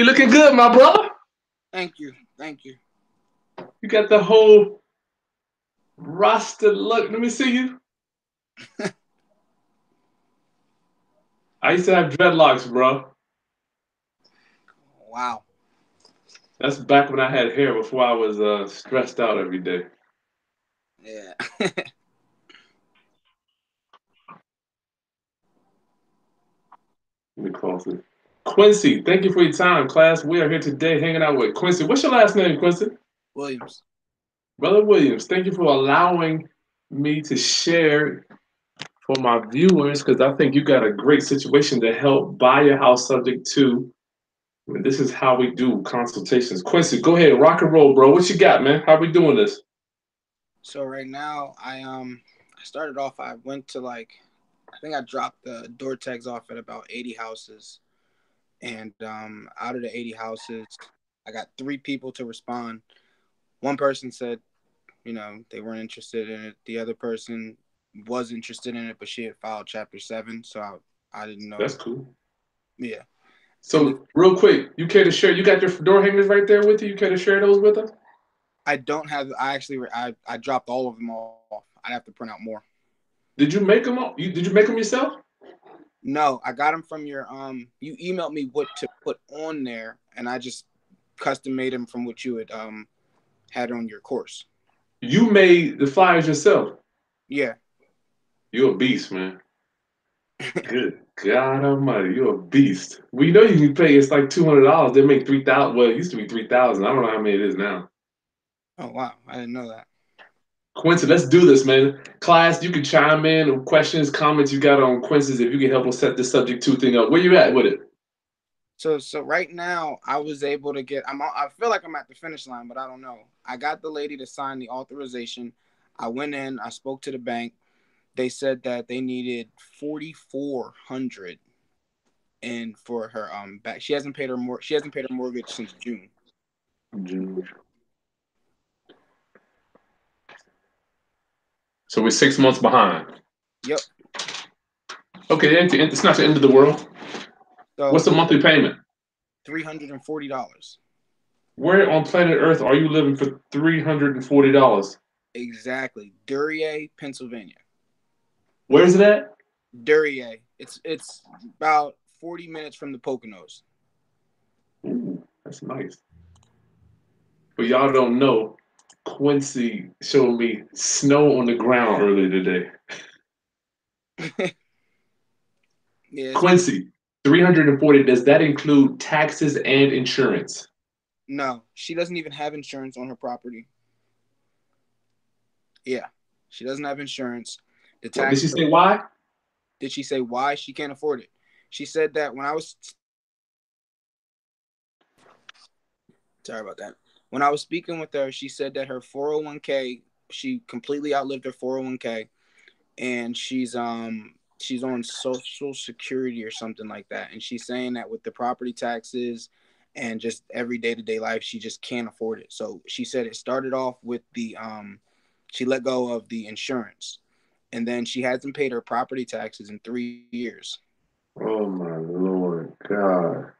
You looking good, my brother. Thank you. Thank you. You got the whole Rasta look. Let me see you. I used to have dreadlocks, bro. Wow. That's back when I had hair before I was uh, stressed out every day. Yeah. Let me close it. Quincy, thank you for your time, class. We are here today hanging out with Quincy. What's your last name, Quincy? Williams. Brother Williams, thank you for allowing me to share for my viewers because I think you got a great situation to help buy your house subject to. And this is how we do consultations. Quincy, go ahead, rock and roll, bro. What you got, man? How we doing this? So right now, I um, I started off. I went to like, I think I dropped the door tags off at about 80 houses, and um, out of the 80 houses, I got three people to respond. One person said, you know, they weren't interested in it. The other person was interested in it, but she had filed Chapter Seven, so I, I didn't know. That's cool. Yeah. So real quick, you care to share? You got your door hangers right there with you. You care to share those with us? I don't have. I actually I, I dropped all of them off. I'd have to print out more. Did you make them? All? You did you make them yourself? No, I got them from your um. You emailed me what to put on there, and I just custom made them from what you had um had on your course. You made the flyers yourself. Yeah. You're a beast, man. Good God Almighty, you're a beast. We know you can pay. It's like two hundred dollars. They make three thousand. Well, it used to be three thousand. I don't know how many it is now. Oh wow, I didn't know that. Quincy, let's do this, man. Class, you can chime in questions, comments you got on Quincy's if you can help us set this subject to thing up. Where you at with it? So so right now I was able to get I'm I feel like I'm at the finish line, but I don't know. I got the lady to sign the authorization. I went in, I spoke to the bank. They said that they needed 4400 and for her um back she hasn't paid her more she hasn't paid her mortgage since June. June. So we're six months behind. Yep. Okay, it's not the end of the world. So What's the monthly payment? three hundred and forty dollars. Where on planet Earth are you living for three hundred and forty dollars? Exactly. Duryea, Pennsylvania. Where's it at? Duryea. It's it's about forty minutes from the Poconos. Ooh, that's nice. But y'all don't know, Quincy showed me snow on the ground earlier today. Yeah. Quincy, 340, does that include taxes and insurance? No, she doesn't even have insurance on her property. Yeah, she doesn't have insurance. The Did she say why? Did she say why she can't afford it? She said that when I was. Sorry about that. When I was speaking with her, she said that her 401k, she completely outlived her 401k, and she's um she's on social security or something like that. And she's saying that with the property taxes and just every day-to-day life she just can't afford it. So she said it started off with the um she let go of the insurance. And then she hasn't paid her property taxes in three years. Oh my lord God.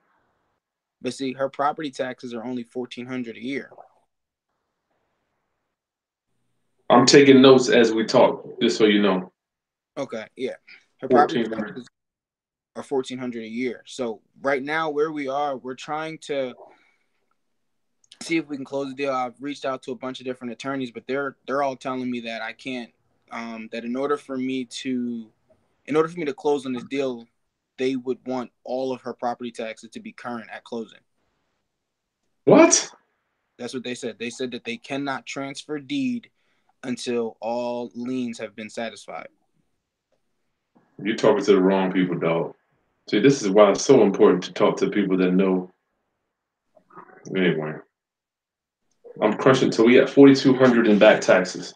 But see her property taxes are only 1400 a year I'm taking notes as we talk, just so you know. okay yeah her property 1400. taxes are 1400 a year so right now where we are we're trying to see if we can close the deal i've reached out to a bunch of different attorneys but they're they're all telling me that i can't um that in order for me to in order for me to close on this deal they would want all of her property taxes to be current at closing What? that's what they said they said that they cannot transfer deed until all liens have been satisfied You're talking to the wrong people, dog. See, this is why it's so important to talk to people that know. Anyway, I'm crushing. So we at 4,200 in back taxes.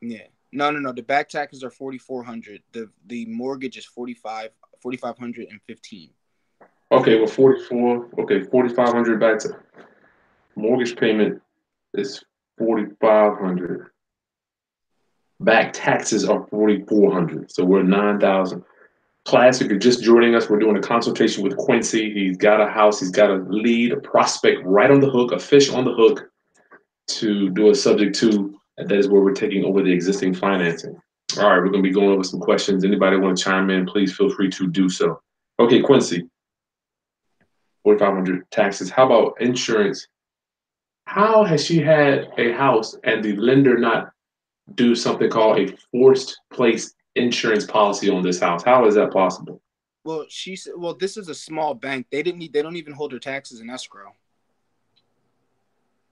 Yeah. No, no, no. The back taxes are forty four hundred. The the mortgage is 45 4515. Okay, well, 44. Okay, 4,500 back to mortgage payment is 4,500. Back taxes are 4,400. So we're 9,000. class, if you're just joining us, we're doing a consultation with Quincy. He's got a house, he's got a lead, a prospect right on the hook, a fish on the hook to do a subject to, and that is where we're taking over the existing financing. All right, we're going to be going over some questions. Anybody want to chime in, please feel free to do so. Okay, Quincy, 4,500 taxes. How about insurance? How has she had a house and the lender not do something called a forced place insurance policy on this house? How is that possible? Well, she said, well, this is a small bank. They didn't need, they don't even hold their taxes in escrow.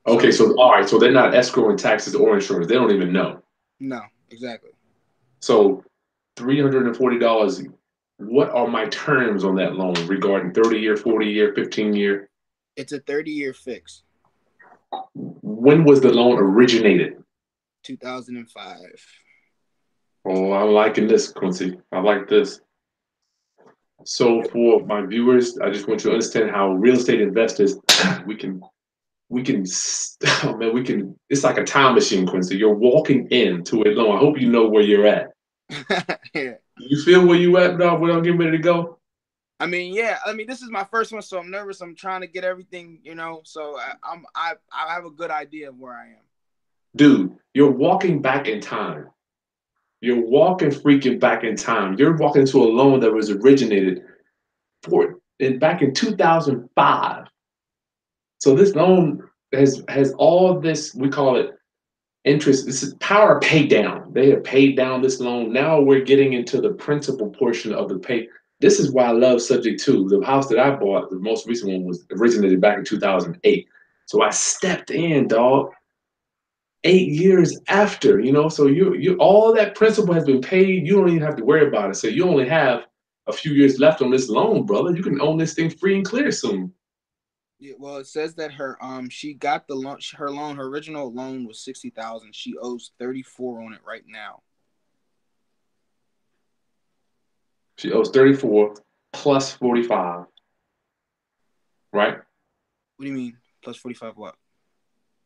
Okay, so all right, so they're not escrowing taxes or insurance. They don't even know. No, exactly. So three hundred and forty dollars. What are my terms on that loan regarding thirty year, forty year, fifteen year? It's a 30 year fix, When was the loan originated? 2005. Oh, I'm liking this, Quincy. I like this. So for my viewers, I just want you to understand how real estate investors we can we can oh man, we can it's like a time machine, Quincy. You're walking into a loan. I hope you know where you're at. yeah. You feel where you at, dog, when I'm getting ready to go? I mean, yeah. I mean, this is my first one, so I'm nervous. I'm trying to get everything, you know. So I, I'm I I have a good idea of where I am. Dude, you're walking back in time. You're walking freaking back in time. You're walking to a loan that was originated for in back in 2005. So this loan has has all this we call it interest. This is power pay down. They have paid down this loan. Now we're getting into the principal portion of the pay. This is why I love subject to. the house that I bought. The most recent one was originated back in 2008. So I stepped in, dog. Eight years after, you know, so you you all that principal has been paid. You don't even have to worry about it. So you only have a few years left on this loan, brother. You can own this thing free and clear soon. Yeah, well, it says that her um she got the loan. Her loan, her original loan was sixty thousand. She owes thirty four on it right now. She owes 34 plus 45. Right? What do you mean? Plus forty five what?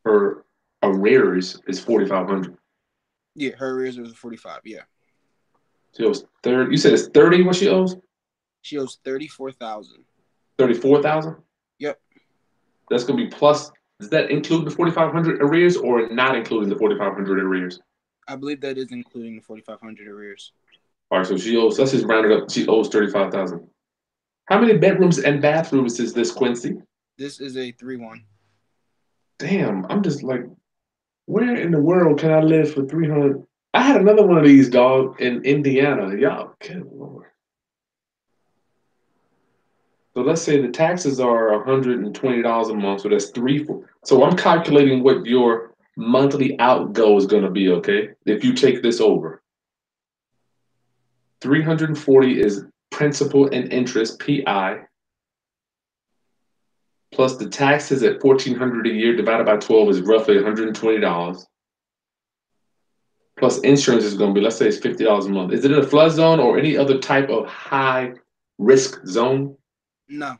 Her arrears is 4,500. Yeah, her arrears was forty five. Yeah, She owes 30. You said it's 30 what she owes? she owes thirty four thousand. 34,000? Yep. That's going to be plus. Does that include the 4,500 arrears or not including the 4,500 arrears? I believe that is including the forty five hundred arrears. All right, so she owes, let's just round it up. She owes 35,000. How many bedrooms and bathrooms is this, Quincy? This is a three one. Damn, I'm just like, where in the world can I live for 300? I had another one of these, dog, in Indiana. Y'all, good lord. So let's say the taxes are $120 a month, so that's three. four- So I'm calculating what your monthly outgo is going to be, okay? If you take this over. 340 is principal and interest, PI, plus the taxes at 1400 a year divided by 12 is roughly $120. Plus insurance is going to be, let's say it's $50 a month. Is it in a flood zone or any other type of high risk zone? No,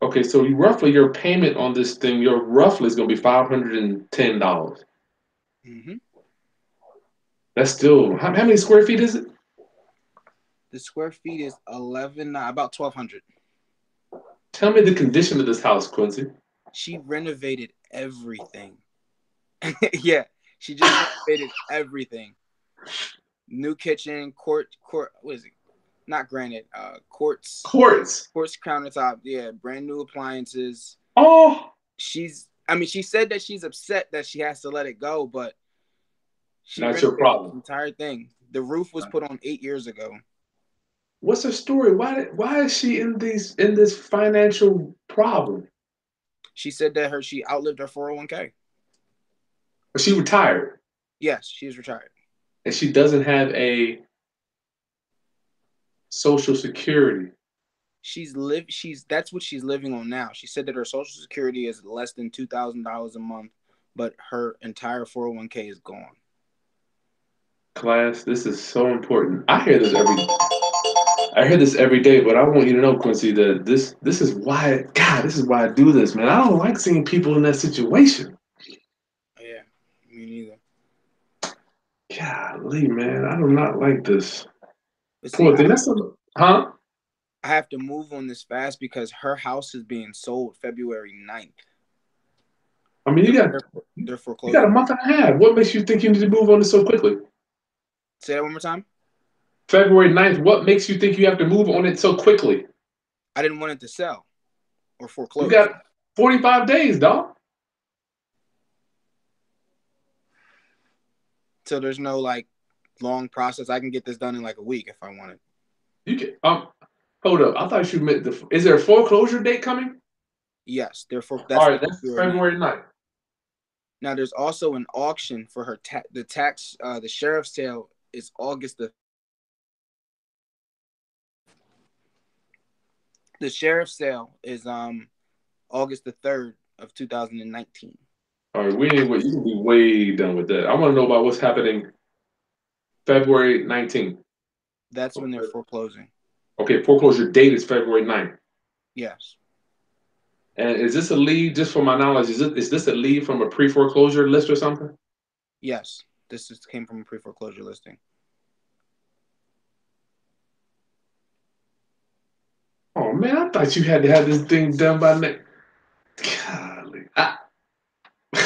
Okay, so you roughly your payment on this thing, your roughly is going to be $510. dollars hmm That's still, how, how many square feet is it? the square feet is eleven, uh, about twelve hundred. Tell me the condition of this house, Quincy. She renovated everything. yeah, she just renovated everything. New kitchen, court, court. What is it? Not granite. Uh, quartz, Quartz. quartz countertop. Yeah, brand new appliances. Oh, She's. I mean, she said that she's upset that she has to let it go, but she Not your problem. The entire thing. The roof was put on eight years ago. what's her story? Why did, why is she in these in this financial problem? She said that her she outlived her 401k. She retired Yes, she is retired. and she doesn't have a social security. She's live. She's that's what she's living on now. She said that her social security is less than two thousand dollars a month, but her entire four hundred one k is gone. Class, this is so important. I hear this every I hear this every day, but I want you to know, Quincy, that this this is why God, this is why I do this, man. I don't like seeing people in that situation. Yeah, Golly, man, I do not like this. Poor thing. That's a, huh? I have to move on this fast because her house is being sold February 9th. I mean, you got They're, they're you got a month and a half. What makes you think you need to move on this so quickly? Say that one more time. February 9th, what makes you think you have to move on it so quickly? I didn't want it to sell or foreclose. You got 45 days, dog. so there's no like long process. I can get this done in like a week if I wanted. You can um hold up. I thought you meant the is there a foreclosure date coming? Yes, therefore All that's right, that's February 9th. Now there's also an auction for her ta- the tax uh the sheriff's sale is August the the sheriff's sale is um August the 3rd of 2019. All right, we ain't. You can be way done with that. I want to know about what's happening February 19th. That's when they're foreclosing. Okay, foreclosure date is February 9th. Yes. And is this a lead, just for my knowledge, is it is this a lead from a pre-foreclosure list or something? Yes. This is, came from a pre-foreclosure listing. Oh man, I thought you had to have this thing done by next. Golly. I,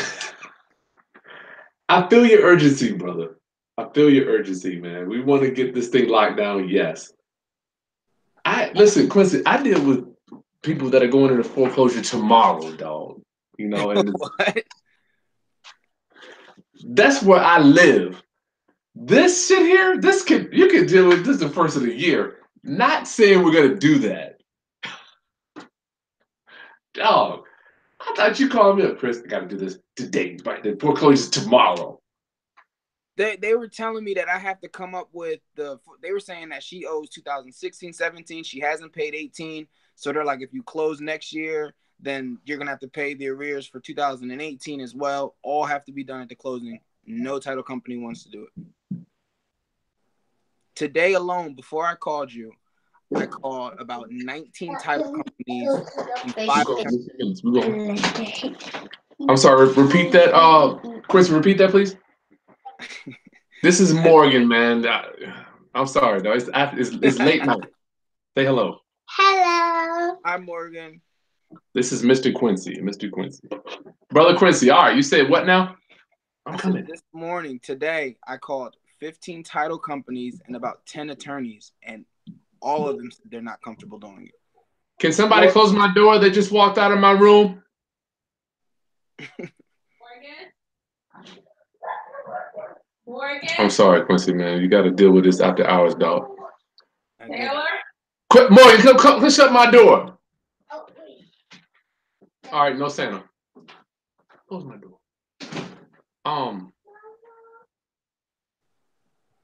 I feel your urgency, brother. I feel your urgency, man. We want to get this thing locked down, yes. I listen, Quincy, I deal with people that are going into foreclosure tomorrow, dog. You know, and that's where I live. This shit here, this could you could deal with this the first of the year. Not saying we're gonna do that. Dog, I thought you called me up, Kris. I gotta do this today, right? The foreclosure's tomorrow. They they were telling me that I have to come up with the. They were saying that she owes 2016, 17. She hasn't paid 18. So they're like, if you close next year, then you're gonna have to pay the arrears for 2018 as well. All have to be done at the closing. No title company wants to do it. Today alone, before I called you, I called about 19 title companies and five We're going- we're going- I'm sorry, repeat that. Uh Kris, repeat that, please. This is Morgan, man. I- I'm sorry, though. It's it's, it's late night. Say hello. Hello. I'm Morgan. This is Mr. Quincy. Mr. Quincy. Brother Quincy. All right, you said what now? I'm coming. this morning, today, I called 15 title companies and about 10 attorneys, and all of them said they're not comfortable doing it. Can somebody close my door? They just walked out of my room. Morgan. Morgan. I'm sorry, Quincy, man. You got to deal with this after hours, dog. I get it. Taylor. Quick, Morgan, come, come, come shut my door. Oh. All right, no Santa. Close my door. Um,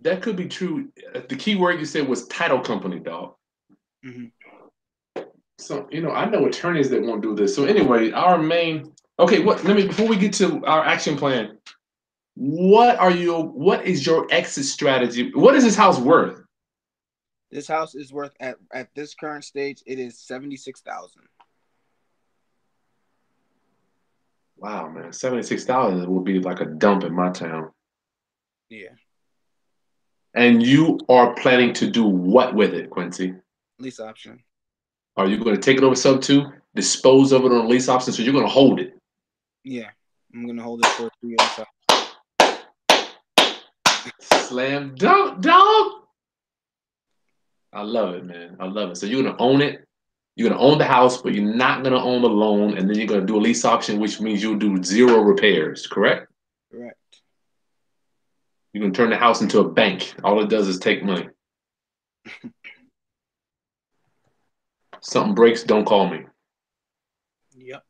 that could be true. Uh, The key word you said was title company, dog. Mhm. So you know, I know attorneys that won't do this. So anyway, our main okay. What? Let me before we get to our action plan. What are you? What is your exit strategy? What is this house worth? This house is worth at at this current stage, it is seventy six thousand. Wow, man, seventy six dollars will be like a dump in my town. Yeah, And you are planning to do what with it, Quincy? lease option. Are you going to take it over sub two, dispose of it on a lease option? So you're going to hold it. Yeah, I'm gonna hold it for three years. Slam dunk, dog. I love it, man. I love it. So you're gonna own it. You're gonna own the house, but you're not gonna own the loan, and then you're gonna do a lease option, which means you'll do zero repairs. Correct? Correct. You're gonna turn the house into a bank. All it does is take money. Something breaks, don't call me. Yep.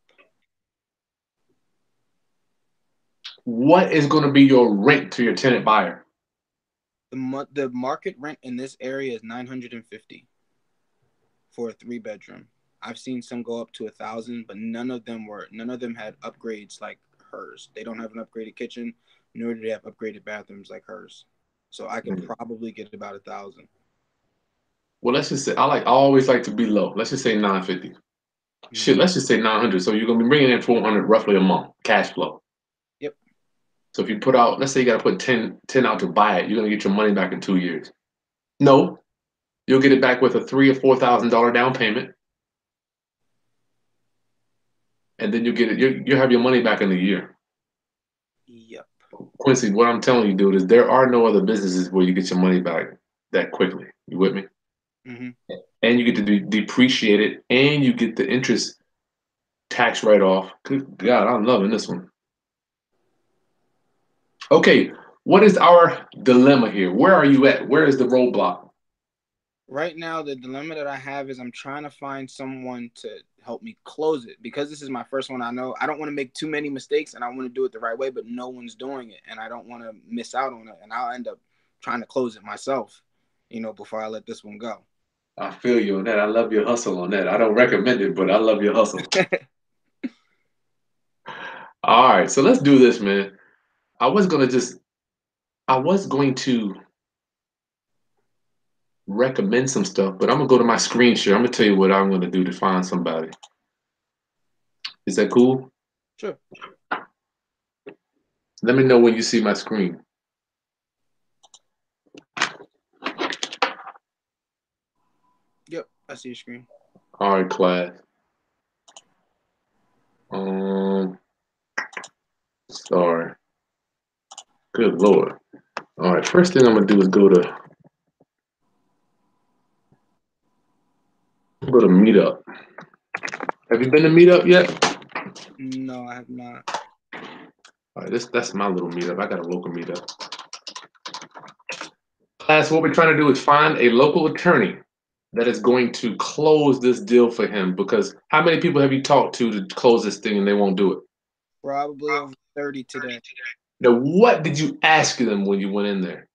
What is gonna be your rent to your tenant buyer? The mo- the market rent in this area is nine hundred and fifty for a three bedroom. I've seen some go up to a thousand, but none of them were none of them had upgrades like hers. They don't have an upgraded kitchen, nor do they have upgraded bathrooms like hers. So I could Mhm. probably get about a thousand. Well, let's just say I like I always like to be low. Let's just say 950. Shit, let's just say 900. So you're gonna be bringing in 400 roughly a month cash flow. So if you put out, let's say you got to put 10, 10 out to buy it, you're gonna get your money back in two years. No, you'll get it back with a three or four thousand dollar down payment, and then you get it. You you have your money back in a year. Yep. Quincy, what I'm telling you, dude, is there are no other businesses where you get your money back that quickly. You with me? hmm And you get to de- depreciate it, and you get the interest tax write off. Good God, I'm loving this one. Okay, what is our dilemma here? Where are you at? Where is the roadblock? Right now, the dilemma that I have is I'm trying to find someone to help me close it because this is my first one. I know I don't want to make too many mistakes and I want to do it the right way, but no one's doing it, and I don't want to miss out on it, and I'll end up trying to close it myself, you know, before I let this one go. I feel you on that. I love your hustle on that. I don't recommend it, but I love your hustle. All right, so let's do this, man. I was gonna just, I was going to recommend some stuff, but I'm gonna go to my screen share. I'm gonna tell you what I'm gonna do to find somebody. Is that cool? Sure. Let me know when you see my screen. Yep, I see your screen. All right, class. Um, sorry. Good Lord. All right, first thing I'm gonna do is go to go to Meetup. Have you been to Meetup yet? No, I have not. All right, this that's my little meetup. I got a local meetup. Class, what we're trying to do is find a local attorney that is going to close this deal for him. Because how many people have you talked to to close this thing and they won't do it? Probably over 30 today. Now, what did you ask them when you went in there?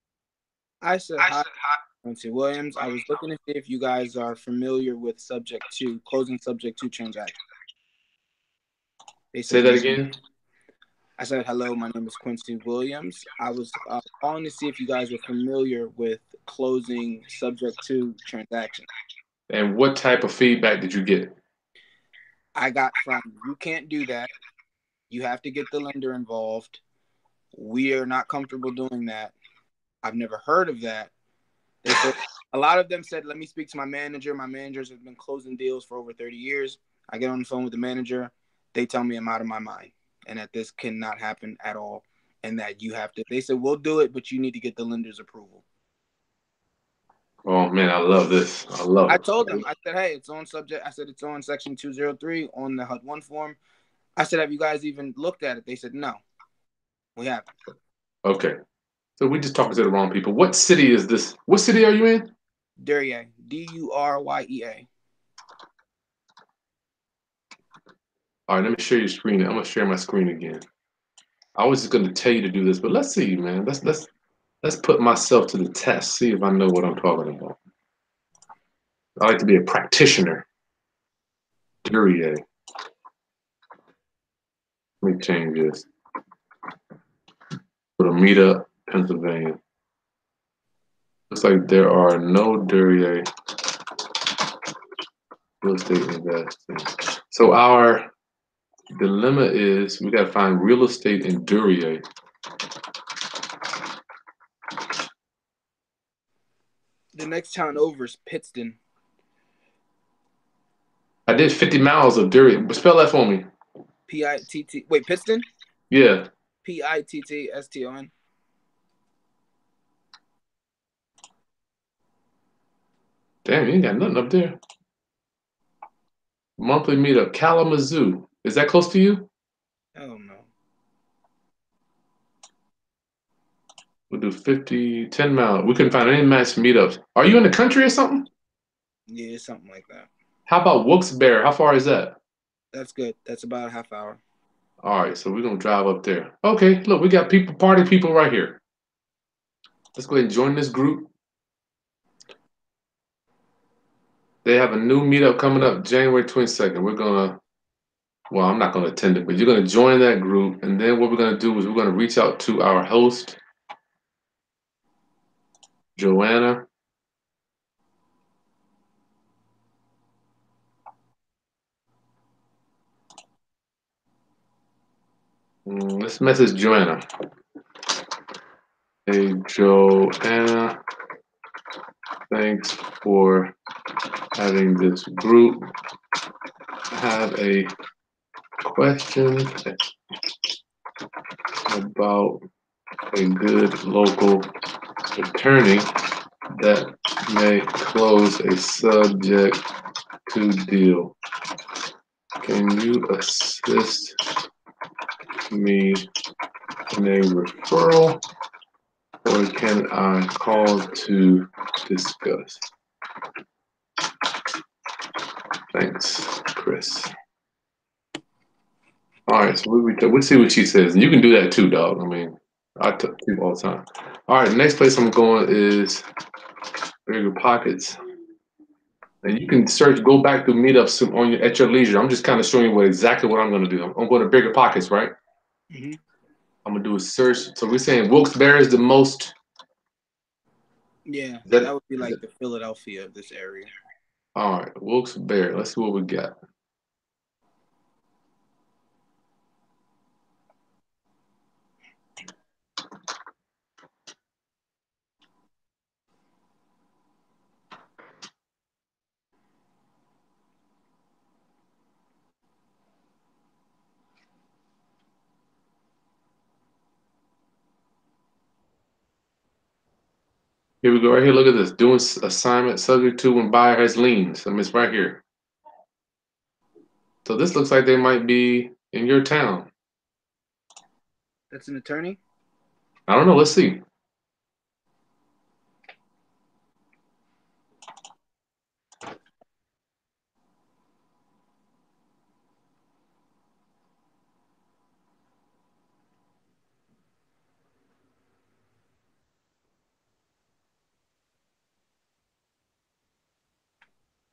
I said I said hi, Quincy Williams. I was looking to see if you guys are familiar with subject to, closing subject to transaction. They Say that again. I said, hello, my name is Quincy Williams. I was uh, calling to see if you guys were familiar with closing subject to transaction. And what type of feedback did you get? I got from, you can't do that. You have to get the lender involved. We are not comfortable doing that. I've never heard of that. Said, a lot of them said, let me speak to my manager. My managers have been closing deals for over 30 years. I get on the phone with the manager. They tell me I'm out of my mind and that this cannot happen at all. And that you have to, they said, we'll do it, but you need to get the lender's approval. Oh man, I love this. I love I it. told them, I said, hey, it's on subject. I said, it's on section 203 on the HUD 1 form. I said, have you guys even looked at it? They said, no, we haven't. Okay. So we just talking to the wrong people. What city is this? What city are you in? Durye, D U R Y E A. All right, let me share your screen. I'm gonna share my screen again. I was just gonna tell you to do this, but let's see, man. Let's let's let's put myself to the test. See if I know what I'm talking about. I like to be a practitioner. Duryea. Let me change this. Meetup, Pennsylvania. Looks like there are no Duryea real estate investing. So our dilemma is we got to find real estate in Duryea. The next town over is Pittston. I did 50 miles of Duryea. Spell that for me. P I T T. Wait, Pittston? Yeah. P I T T S T O N. Damn, you ain't got nothing up there. Monthly meetup, Kalamazoo. Is that close to you? I don't know. We'll do 50, 10 miles. We couldn't find any match meetups. Are you in the country or something? Yeah, something like that. How about Wilkes-Barre? How far is that? That's good. That's about a half hour. All right, so we're gonna drive up there. Okay, look, we got people, party people right here. Let's go ahead and join this group. They have a new meetup coming up January 22nd. We're gonna, well, I'm not gonna attend it, but you're gonna join that group, and then what we're gonna do is we're gonna reach out to our host, Joanna. Mm, Let's message Joanna. Hey, Joanna. Thanks for having this group. I have a question about a good local attorney that may close a subject to deal. Can you assist me in a referral or can I call to discuss? Thanks, Kris. All right, so we, we, we'll see what she says. And you can do that too, dog. I mean, I tell people all the time. All right, next place I'm going is Bigger Pockets. And you can search, go back to meetups on your, at your leisure. I'm just kind of showing you what exactly what I'm going to do. I'm, I'm going to Bigger Pockets, right? Mhm. I'm going to do a search. So we're saying Wilkes-Barre is the most. Yeah, That- that, would be like the Philadelphia of this area. All right, Wilkes-Barre. Let's see what we got. Here we go, right here. Look at this. Doing assignment subject to when buyer has liens. I mean, it's right here. So this looks like they might be in your town. That's an attorney. I don't know. Let's see.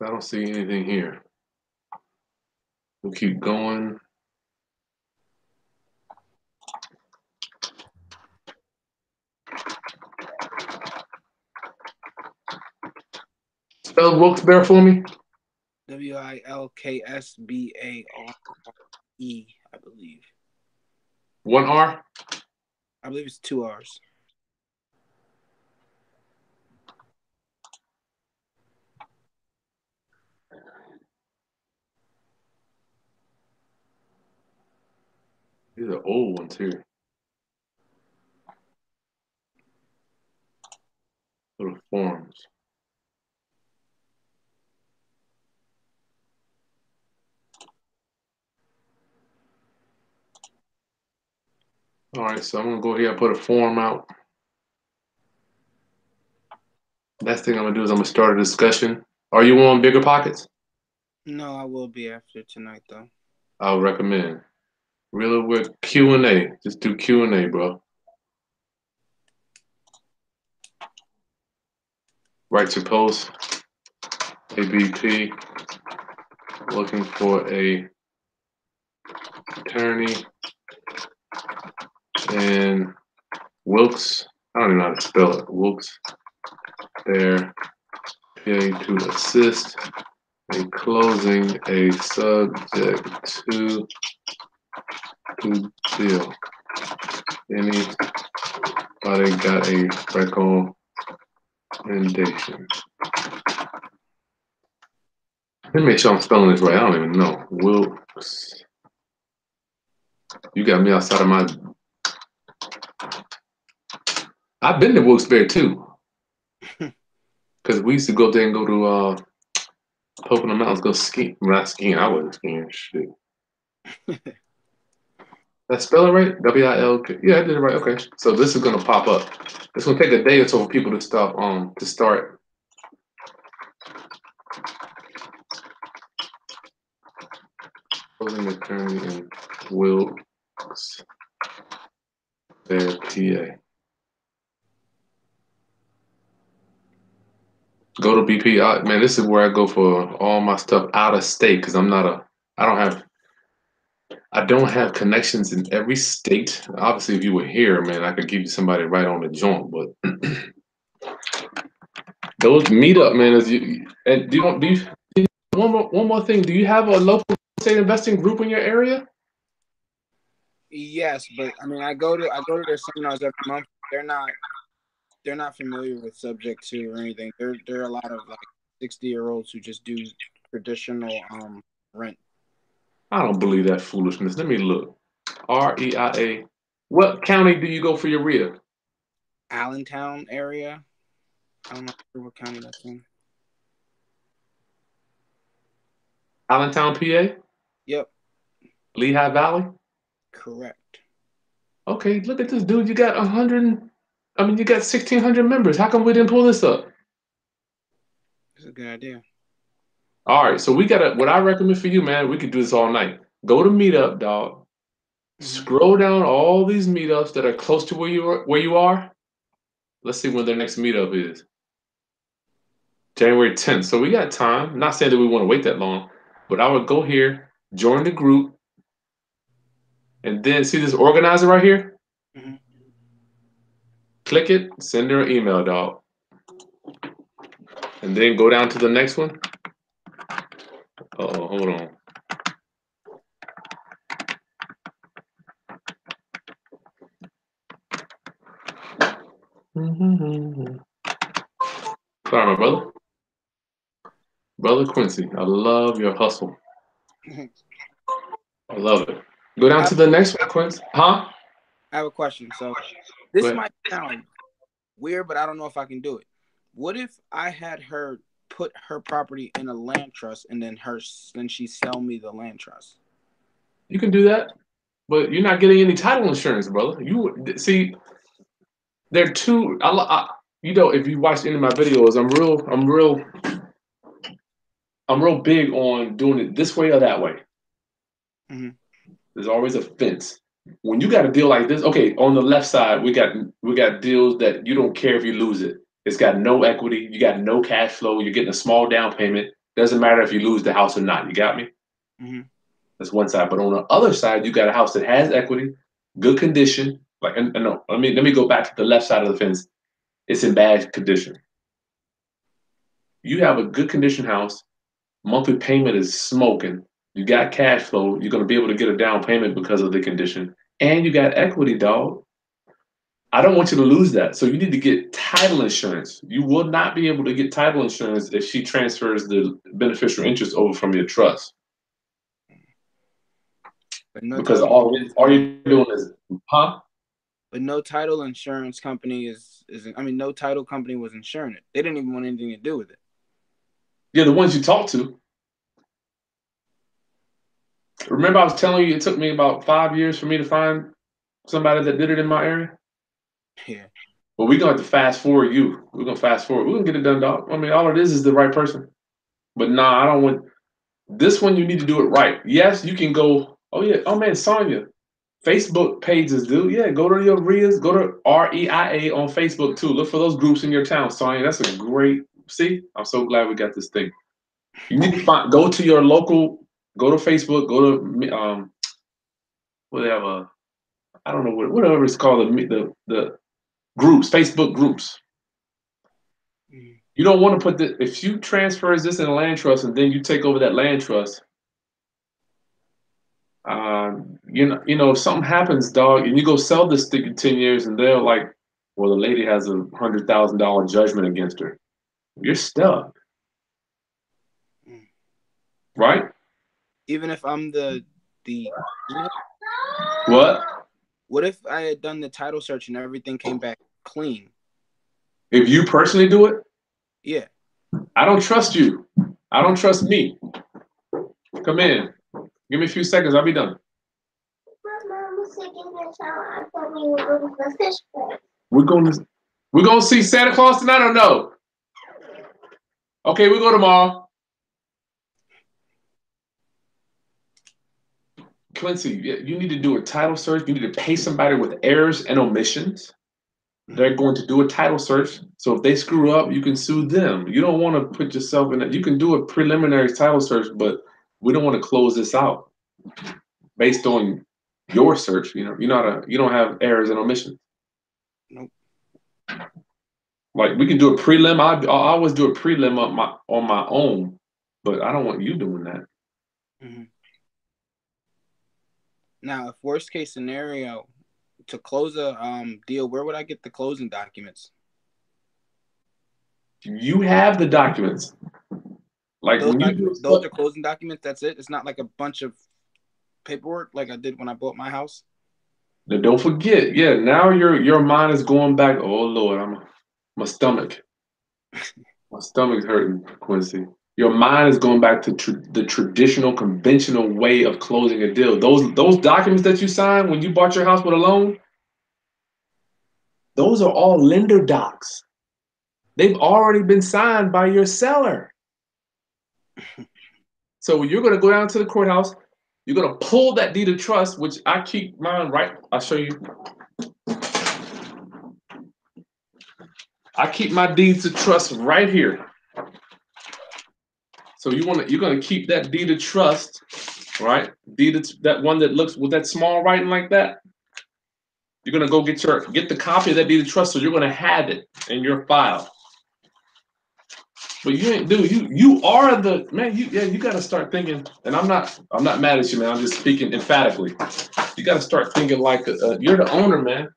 I don't see anything here. We'll keep going. Spell Wilkes-Barre for me. W I L K S B A R E, I believe. One R. I believe it's two R's. These are old ones here. Little forms. All right, so I'm gonna go here and put a form out. Next thing I'm gonna do is I'm gonna start a discussion. Are you on Bigger Pockets? No, I will be after tonight though. I'll recommend. Really with Q and A. Just do Q and A, bro. Write your post. ABP. Looking for a attorney. And Wilkes. I don't even know how to spell it. Wilkes. There. To assist in closing a subject to to deal. Anybody got a recommendation? Let me make sure I'm spelling this right. I don't even know. Wilkes. You got me outside of my. I've been to Wilkes-Barre too. Because we used to go there and go to uh, Pocono Mountains, go ski. Not skiing. I wasn't skiing. Shit. Did I spell it right? W I L K. Yeah, I did it right. Okay. So this is gonna pop up. It's gonna take a day or so for people to stop um to start. Closing attorney in Wilkes Barre, PA. Go to BP. I, man, this is where I go for all my stuff out of state because I'm not a. I don't have. I don't have connections in every state. Obviously, if you were here, man, I could give you somebody right on the joint. But those meet up, man. Is you and do you want do you, one more one more thing? Do you have a local state investing group in your area? Yes, but I mean, I go to I go to their seminars every month. They're not they're not familiar with subject to or anything. There there are a lot of like sixty year olds who just do traditional um rent. I don't believe that foolishness. Let me look. R E I A. What county do you go for your RIA? Allentown area. I'm not sure what county that's in. Allentown, PA? Yep, Lehigh Valley? correct. Okay, look at this dude. You got a hundred. I mean, you got sixteen hundred members. How come we didn't pull this up? That's a good idea. All right, so we gotta. What I recommend for you, man, we could do this all night. Go to Meetup, dog. Mhm. Scroll down all these meetups that are close to where you are. Where you are. Let's see when their next meetup is. January tenth. So we got time. Not saying that we want to wait that long, but I would go here, join the group, and then see this organizer right here. Mhm. Click it, send her an email, dog. And then go down to the next one. Oh, hold on. Sorry, my brother. Brother Quincy, I love your hustle. I love it. Go down to the next one, Quincy. Huh? I have a question. So this might sound weird, but I don't know if I can do it. What if I had her put her property in a land trust and then her then she sell me the land trust? You can do that, but you're not getting any title insurance, brother. You see, there are two. I, I, you know, if you watch any of my videos, I'm real. I'm real. I'm real big on doing it this way or that way. Mhm. There's always a fence. When you got a deal like this, okay, on the left side, we got we got deals that you don't care if you lose it. It's got no equity, you got no cash flow, you're getting a small down payment. Doesn't matter if you lose the house or not. You got me? Mhm. That's one side. But on the other side, you got a house that has equity, good condition. Like, and, and no, let me let me go back to the left side of the fence. It's in bad condition. You have a good condition house. Monthly payment is smoking. You got cash flow. You're gonna be able to get a down payment because of the condition, and you got equity, dog. I don't want you to lose that. So you need to get title insurance. You will not be able to get title insurance if she transfers the beneficial interest over from your trust. But no because title, all all you're doing is, huh? but no title insurance company is is I mean no title company was insuring it. They didn't even want anything to do with it. Yeah, the ones you talk to. Remember, I was telling you it took me about five years for me to find somebody that did it in my area. Yeah. But we're gonna have to fast forward you. We're gonna fast forward. We're gonna get it done, dog. I mean, all it is is the right person. But nah, I don't want this one. You need to do it right. Yes, you can go. Oh yeah. Oh man, Sonya. Facebook pages, dude. Yeah, go to your RIAs. Go to R E I A on Facebook too. Look for those groups in your town, Sonya. That's a great. See, I'm so glad we got this thing. You need to find. Go to your local. Go to Facebook. Go to um. What they have a. I don't know what whatever it's called the the the groups Facebook groups. Mhm. You don't want to put the if you transfers this in a land trust and then you take over that land trust. Um, you know, you know, if something happens, dog, and you go sell this thing in ten years, and they're like, "Well, the lady has a hundred thousand dollar judgment against her." You're stuck, Mm. right? Even if I'm the the What? What if I had done the title search and everything came back clean? If you personally do it, Yeah. I don't trust you. I don't trust me. Come in. Give me a few seconds. I'll be done. My mom was taking a shower. I thought we were going to the fish place. We're going to we're going to see Santa Claus tonight or no? Okay, we go tomorrow. Quincy, you need to do a title search. You need to pay somebody with errors and omissions. They're going to do a title search. So if they screw up, you can sue them. You don't want to put yourself in it. You can do a preliminary title search, but we don't want to close this out based on your search. You know, you're not a you don't have errors and omissions. Nope. Like we can do a prelim. I I always do a prelim on my on my own, but I don't want you doing that. Mhm. Now, if worst case scenario, to close a um deal, where would I get the closing documents? You have the documents. Like Those, when you doc- do those are closing documents. That's it. It's not like a bunch of paperwork like I did when I bought my house. Now, don't forget, yeah. Now your your mind is going back. Oh Lord, I'm my stomach. My stomach's hurting, Quincy. Your mind is going back to tr- the traditional, conventional way of closing a deal. Those those documents that you signed when you bought your house with a loan, those are all lender docs. They've already been signed by your seller. So you're going to go down to the courthouse. You're going to pull that deed of trust, which I keep mine right. I'll show you. I keep my deeds of trust right here. So you want to you're going to keep that deed of trust, right? Deed of, that one that looks with that small writing like that. You're going to go get your get the copy of that deed of trust, so you're going to have it in your file. But you ain't do you you are the man. You yeah you got to start thinking. And I'm not I'm not mad at you, man. I'm just speaking emphatically. You got to start thinking like uh, you're the owner, man.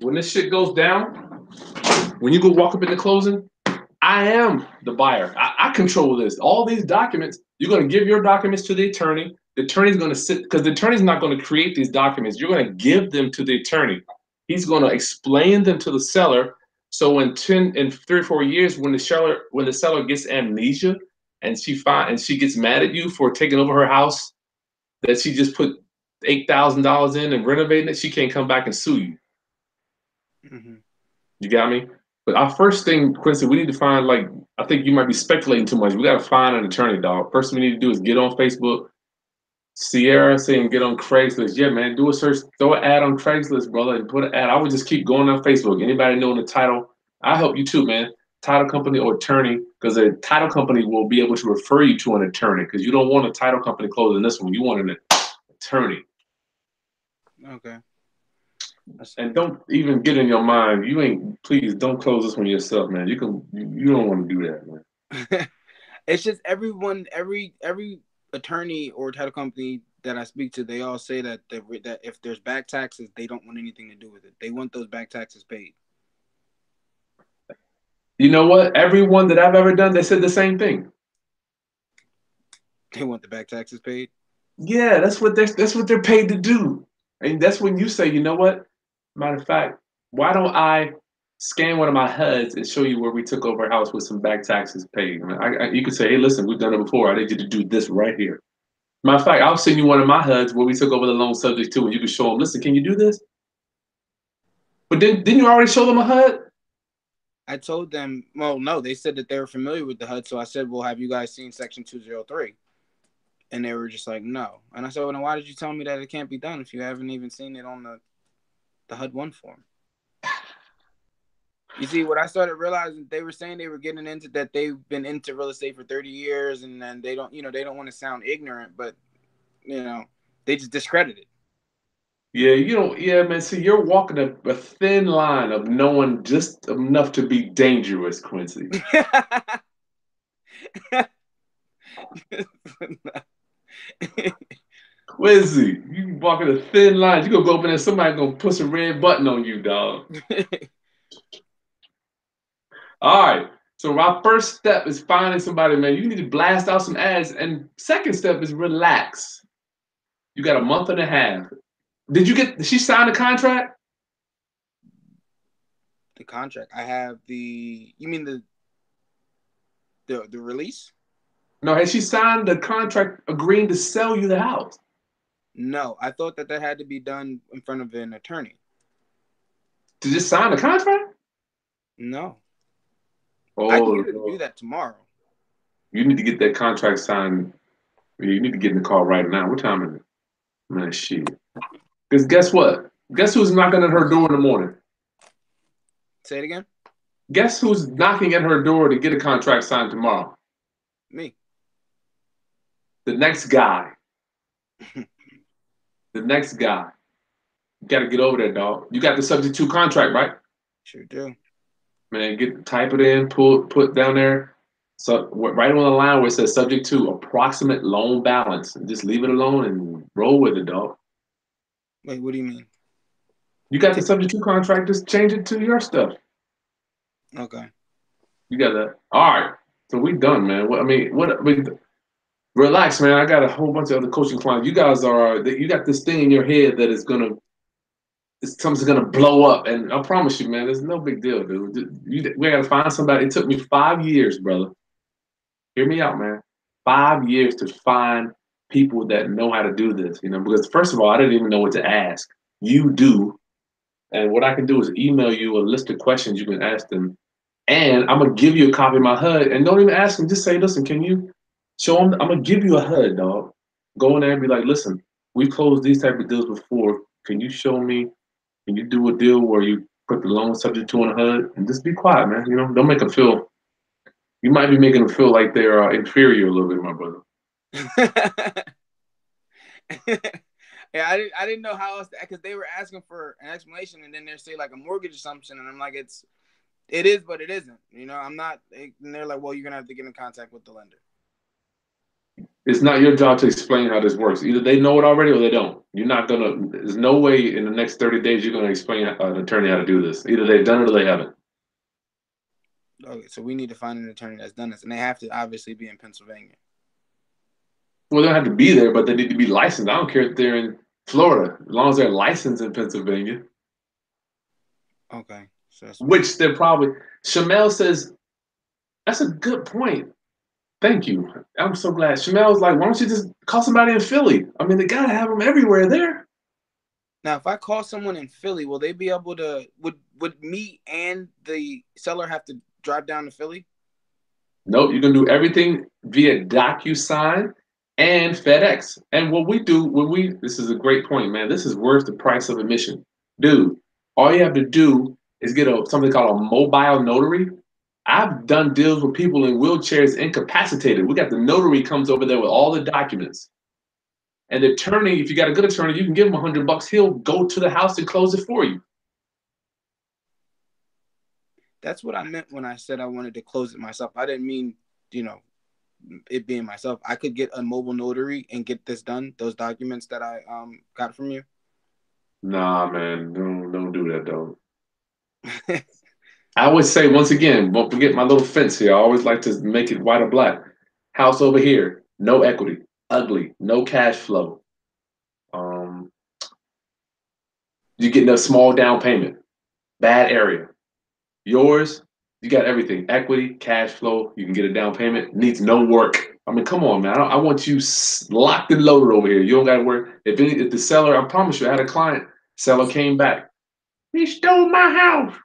When this shit goes down, when you go walk up in the closing, I am the buyer. I, I control this. All these documents, you're going to give your documents to the attorney. The attorney's going to sit because the attorney's not going to create these documents. You're going to give them to the attorney. He's going to explain them to the seller. So in ten, in three or four years, when the seller, when the seller gets amnesia and she find and she gets mad at you for taking over her house that she just put eight thousand dollars in and renovating it, she can't come back and sue you. hmm You got me? But our first thing, Quincy, we need to find like I think you might be speculating too much. We gotta find an attorney, dog. First thing we need to do is get on Facebook. Sierra saying get on Craigslist. Yeah, man, do a search, throw an ad on Craigslist, brother, and put an ad. I would just keep going on Facebook. Anybody knowing the title, I help you too, man. Title company or attorney, because a title company will be able to refer you to an attorney. Because you don't want a title company closing this one. You want an attorney. Okay. And don't even get in your mind. You ain't. Please don't close this one yourself, man. You can. You, don't want to do that, man. it's just everyone, every every attorney or title company that I speak to, they all say that that, that if there's back taxes, they don't want anything to do with it. They want those back taxes paid. You know what? Everyone that I've ever done, they said the same thing. They want the back taxes paid. Yeah, that's what they're that's what they're paid to do. And that's when you say, you know what? Matter of fact, why don't I scan one of my HUDs and show you where we took over a house with some back taxes paid? I mean, I, I, you could say, hey, listen, we've done it before. I need you to do this right here. Matter of fact, I'll send you one of my HUDs where we took over the loan subject to, and you can show them, listen, can you do this? But then, didn't you already show them a HUD? I told them, well, no, they said that they were familiar with the HUD. So I said, well, have you guys seen Section 203? And they were just like, no. And I said, well, then why did you tell me that it can't be done if you haven't even seen it on the, the HUD 1 form? You see, what I started realizing, they were saying they were getting into that they've been into real estate for 30 years and then they don't, you know, they don't want to sound ignorant, but, you know, they just discredit it. Yeah, you don't. Yeah, man. See, you're walking a, a thin line of knowing just enough to be dangerous, Quincy. Quincy, you walking a thin line. You gonna go up in there, somebody gonna push a red button on you, dog. All right. So my first step is finding somebody, man. You need to blast out some ads. And second step is relax. You got a month and a half. Did you get did she sign the contract? the contract. I have the, you mean the, the, the release? No, has she signed the contract agreeing to sell you the house? No, I thought that that had to be done in front of an attorney. To just sign the contract? No, Oh, I can get her to Lord. do that tomorrow. you need to get that contract signed. You need to get in the car right now. What time is it? Man, shit. Because guess what? Guess who's knocking at her door in the morning? Say it again. Guess who's knocking at her door to get a contract signed tomorrow? Me. The next guy. the next guy. You got to get over there, dog. You got the subject to contract, right? Sure do. Man, get type it in, pull put down there. So right on the line where it says subject to approximate loan balance, and just leave it alone and roll with it, dog. Wait, what do you mean? You got the subject to contract, just change it to your stuff. Okay. You got that? All right. So we done, man. What I mean, what I mean, relax, man. I got a whole bunch of other coaching clients. You guys are that you got this thing in your head that is gonna it's something's gonna blow up. And I promise you, man, there's no big deal, dude. You, we gotta find somebody. It took me five years, brother. Hear me out, man. Five years to find people that know how to do this, you know, because first of all, I didn't even know what to ask. You do. And what I can do is email you a list of questions you can ask them. And I'm gonna give you a copy of my HUD and don't even ask them, just say, listen, can you show them I'm gonna give you a HUD, dog. Go in there and be like, listen, we've closed these type of deals before. Can you show me? Can you do a deal where you put the loan subject to on the HUD and just be quiet, man? You know, don't make them feel you might be making them feel like they're uh, inferior a little bit, my brother. yeah, I didn't. I didn't know how else because they were asking for an explanation, and then they say like a mortgage assumption, and I'm like, it's, it is, but it isn't. You know, I'm not. And they're like, well, you're gonna have to get in contact with the lender. It's not your job to explain how this works. Either they know it already or they don't. You're not gonna. There's no way in the next 30 days you're gonna explain an attorney how to do this. Either they've done it or they haven't. Okay, so we need to find an attorney that's done this, and they have to obviously be in Pennsylvania. Well, they don't have to be there, but they need to be licensed. I don't care if they're in Florida, as long as they're licensed in Pennsylvania. Okay, so which they're probably. Shamel says, "That's a good point. Thank you. I'm so glad." Shamel's like, "Why don't you just call somebody in Philly? I mean, they gotta have them everywhere there." Now, if I call someone in Philly, will they be able to? Would would me and the seller have to drive down to Philly? Nope, you can do everything via DocuSign and FedEx. And what we do when we this is a great point, man. This is worth the price of admission. Dude, all you have to do is get a something called a mobile notary. I've done deals with people in wheelchairs incapacitated. We got the notary comes over there with all the documents. And the attorney, if you got a good attorney, you can give him a hundred bucks. He'll go to the house and close it for you. That's what I meant when I said I wanted to close it myself. I didn't mean, you know, it being myself. I could get a mobile notary and get this done. Those documents that I um got from you. Nah, man, don't don't do that though. I would say once again, don't forget my little fence here. I always like to make it white or black. House over here, no equity, ugly, no cash flow. Um, you're getting a small down payment, bad area. Yours, you got everything equity, cash flow. You can get a down payment. Needs no work. I mean, come on, man. I, I want you locked and loaded over here. You don't got to work. If, any, if the seller, I promise you, I had a client, seller came back. He stole my house.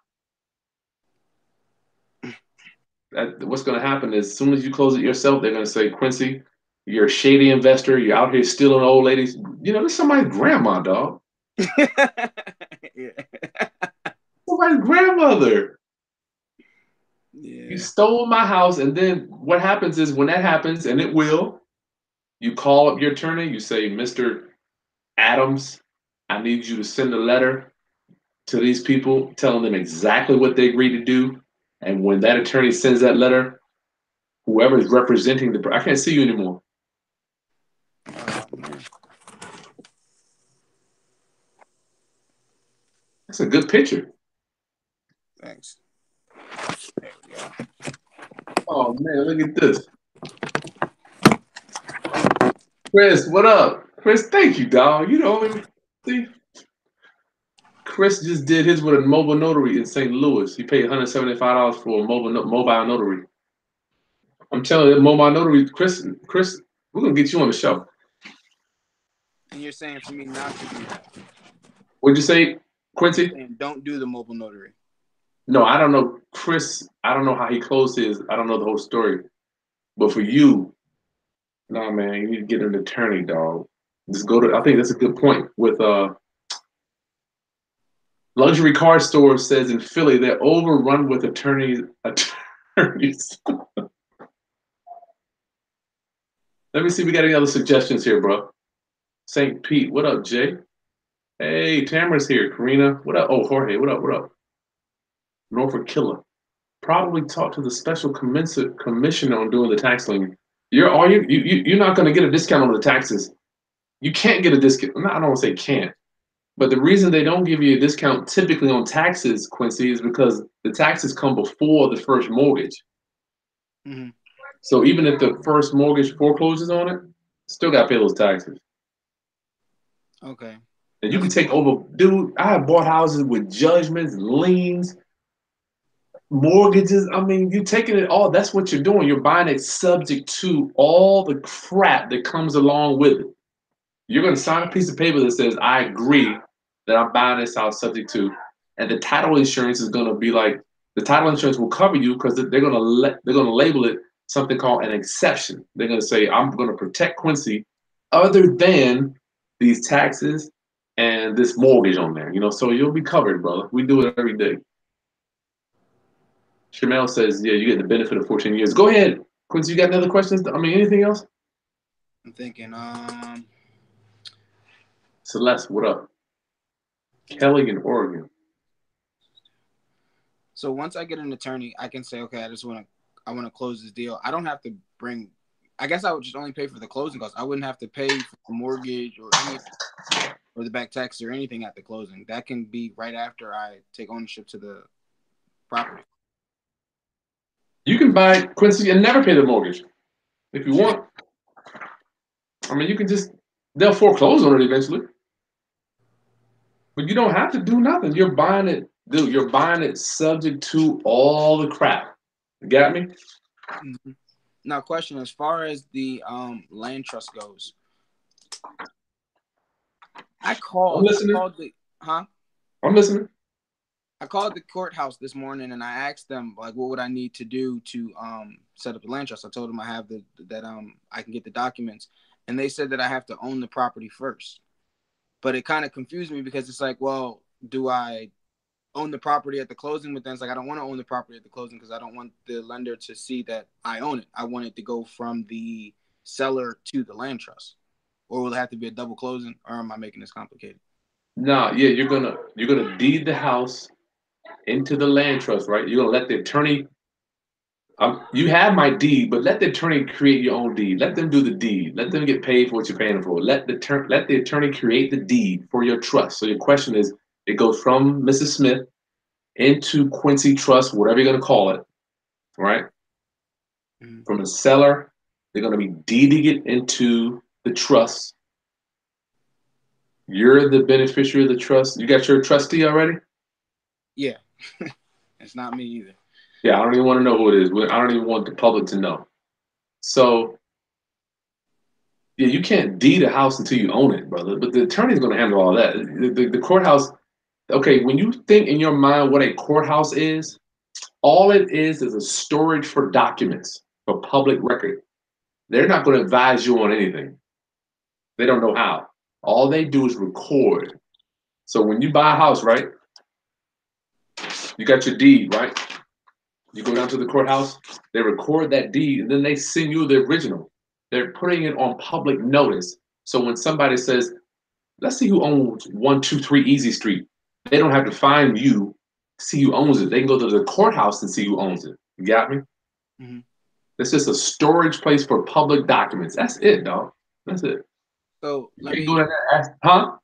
That, what's going to happen is as soon as you close it yourself, they're going to say, Quincy, you're a shady investor. You're out here stealing old ladies. You know, this somebody's grandma, dog. yeah. Somebody's grandmother. Yeah. You stole my house, and then what happens is when that happens, and it will, you call up your attorney. You say, "Mr. Adams, I need you to send a letter to these people, telling them exactly what they agreed to do." And when that attorney sends that letter, whoever is representing the, I can't see you anymore. That's a good picture. Thanks. Oh man, look at this. Chris, what up? Chris, thank you, dog. You know, see, Chris just did his with a mobile notary in St. Louis. He paid $175 for a mobile mobile notary. I'm telling you, mobile notary, Chris, Chris, we're gonna get you on the show. And you're saying for me not to do that. What'd you say, Quincy? Don't do the mobile notary. No, I don't know. Chris, I don't know how he closed his. I don't know the whole story. But for you, nah, man, you need to get an attorney, dog. Just go to. I think that's a good point. With uh, luxury car store says in Philly they're overrun with attorneys. Attorneys. Let me see. If we got any other suggestions here, bro. St. Pete, what up, Jay? Hey, Tamara's here. Karina, what up? Oh, Jorge, what up? What up? Norfolk Killer. Probably talk to the special commissioner on doing the tax lien. You're all you, you you're not going to get a discount on the taxes. You can't get a discount. I don't want to say can't. But the reason they don't give you a discount typically on taxes, Quincy, is because the taxes come before the first mortgage. Mhm. So even if the first mortgage forecloses on it, still got to pay those taxes. Okay. And you can take over, dude. I have bought houses with judgments, liens, mortgages. I mean, you're taking it all. That's what you're doing. You're buying it subject to all the crap that comes along with it. You're going to sign a piece of paper that says, I agree that I'm buying this house subject to. And the title insurance is going to be like, the title insurance will cover you because they're going to let, they're going to label it something called an exception. They're going to say, I'm going to protect Quincy other than these taxes and this mortgage on there, you know, so you'll be covered, brother. We do it every day. Shamel says, yeah, you get the benefit of 14 years. Go ahead, Quincy. You got another questions? I mean, anything else? I'm thinking, um, Celeste, what up? Kelly in Oregon. so once I get an attorney, I can say, okay, I just want to, I want to close this deal. I don't have to bring. I guess I would just only pay for the closing costs. I wouldn't have to pay for the mortgage or any, or the back tax or anything at the closing. That can be right after I take ownership to the property. You can buy Quincy and never pay the mortgage if you want. I mean, you can just, they'll foreclose on it eventually. But you don't have to do nothing. You're buying it, dude, you're buying it subject to all the crap. You got me? Mhm. Now, question as far as the um land trust goes, I called. I'm listening. I called the huh? I'm listening. I called the courthouse this morning and I asked them like what would I need to do to um set up the land trust. I told them I have the that um I can get the documents and they said that I have to own the property first. But it kind of confused me because it's like, well, do I own the property at the closing? But then it's like I don't want to own the property at the closing because I don't want the lender to see that I own it. I want it to go from the seller to the land trust. Or will it have to be a double closing or am I making this complicated? No, yeah, you're gonna you're gonna deed the house into the land trust, right? You're gonna let the attorney. Um, you have my deed, but let the attorney create your own deed. Let them do the deed. Let them get paid for what you're paying for. Let the ter- let the attorney create the deed for your trust. So your question is, it goes from Mrs. Smith into Quincy Trust, whatever you're gonna call it, right? Mhm. From the seller, they're gonna be deeding it into the trust. You're the beneficiary of the trust. You got your trustee already? Yeah. it's not me either. Yeah, I don't even want to know who it is. I don't even want the public to know. So, yeah, you can't deed a house until you own it, brother. But the attorney's going to handle all that. The, the, the courthouse, okay, when you think in your mind what a courthouse is, all it is is a storage for documents for public record. They're not going to advise you on anything. They don't know how. All they do is record. So when you buy a house, right? You got your deed, right? You go down to the courthouse, they record that deed, and then they send you the original. They're putting it on public notice. So when somebody says, let's see who owns 123 Easy Street, they don't have to find you, see who owns it. They can go to the courthouse and see who owns it. You got me? Mhm. It's just a storage place for public documents. That's it, dog. That's it. So let me that, huh?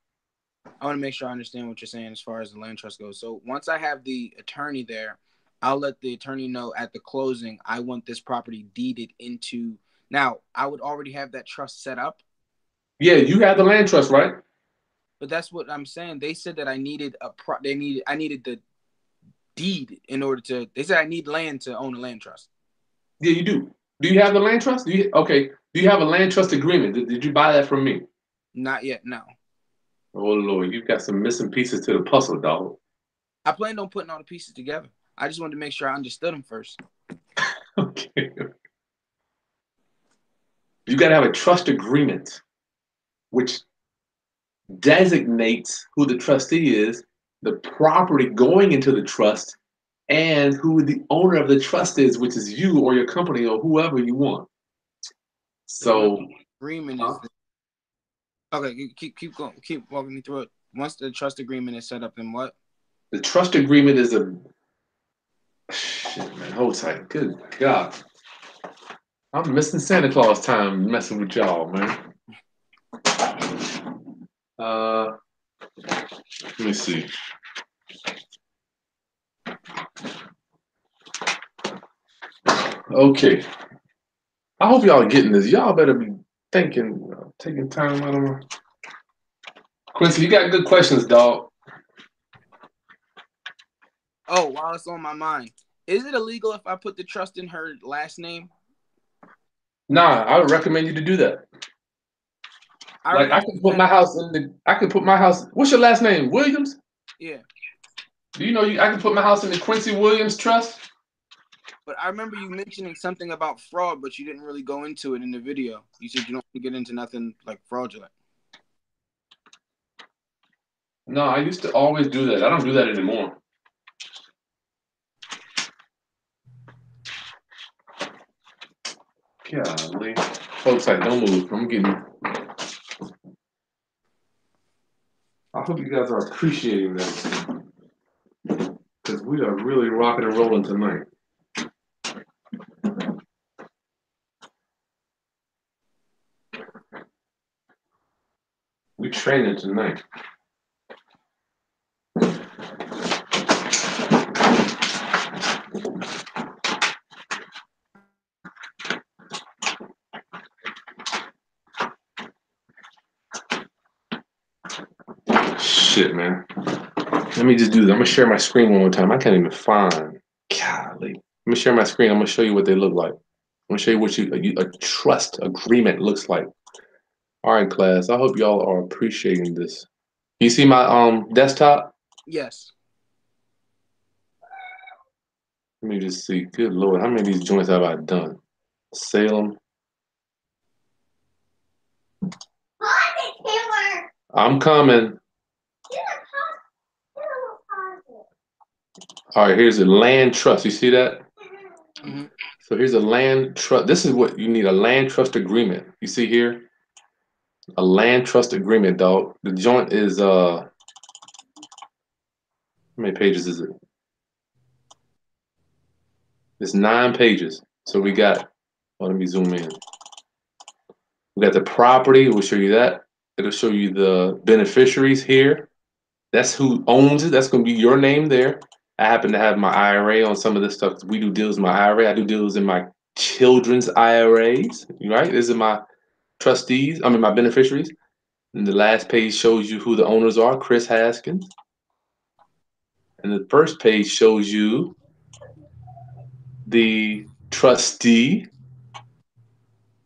I want to make sure I understand what you're saying as far as the land trust goes. So once I have the attorney there, I'll let the attorney know at the closing I want this property deeded into. Now I would already have that trust set up, Yeah, you have the land trust, right? but that's what I'm saying. They said that I needed a pro. They needed I needed the deed in order to. They said I need land to own a land trust. Yeah, you do. Do you have the land trust? Do you, okay. Do you have a land trust agreement? Did, did you buy that from me? Not yet. No, Oh Lord, you've got some missing pieces to the puzzle, dog. I planned on putting all the pieces together. I just wanted to make sure I understood them first. Okay. You got to have a trust agreement, which designates who the trustee is, the property going into the trust, and who the owner of the trust is, which is you or your company or whoever you want. So, Agreement is. The, okay, keep keep going. Keep walking me through it. Once the trust agreement is set up, then what? the trust agreement is a shit, man. Hold tight. Good God. I'm missing Santa Claus time messing with y'all, man. Uh, Let me see. Okay. I hope y'all are getting this. Y'all better be thinking, uh, taking time out of my. Quincy, you got good questions, dog. Oh, while it's on my mind, is it illegal if I put the trust in her last name? Nah, I would recommend you to do that. I like I can put my house in the. I can put my house. What's your last name? Williams. Yeah, Do you know you? I can put my house in the Quincy Williams Trust. but I remember you mentioning something about fraud, but you didn't really go into it in the video. You said you don't want to get into nothing like fraudulent. No, I used to always do that. I don't do that anymore. Golly. Folks, like, don't move. I'm getting. I hope you guys are appreciating this. Because we are really rocking and rolling tonight. We training tonight. Shit, man. Let me just do this. I'm gonna share my screen one more time. I can't even find. Golly. Let me share my screen. I'm gonna show you what they look like. I'm gonna show you what you, a, a trust agreement looks like. All right, class. I hope y'all are appreciating this. You see my um desktop? Yes. Let me just see. Good lord, how many of these joints have I done? Salem. Pause it, Taylor. I'm coming. You don't pause. You don't pause it. All right, here's a land trust. You see that? Mhm. So here's a land trust. This is what you need a land trust agreement. You see here? A land trust agreement, dog. The joint is uh how many pages is it? It's nine pages. So we got well, let me zoom in. We got the property, we'll show you that. It'll show you the beneficiaries here. That's who owns it. That's gonna be your name there. I happen to have my IRA on some of this stuff. We do deals in my IRA. I do deals in my children's IRAs. Right? This is my trustees. I mean my beneficiaries. And the last page shows you who the owners are, Kris Haskins. And the first page shows you the trustee,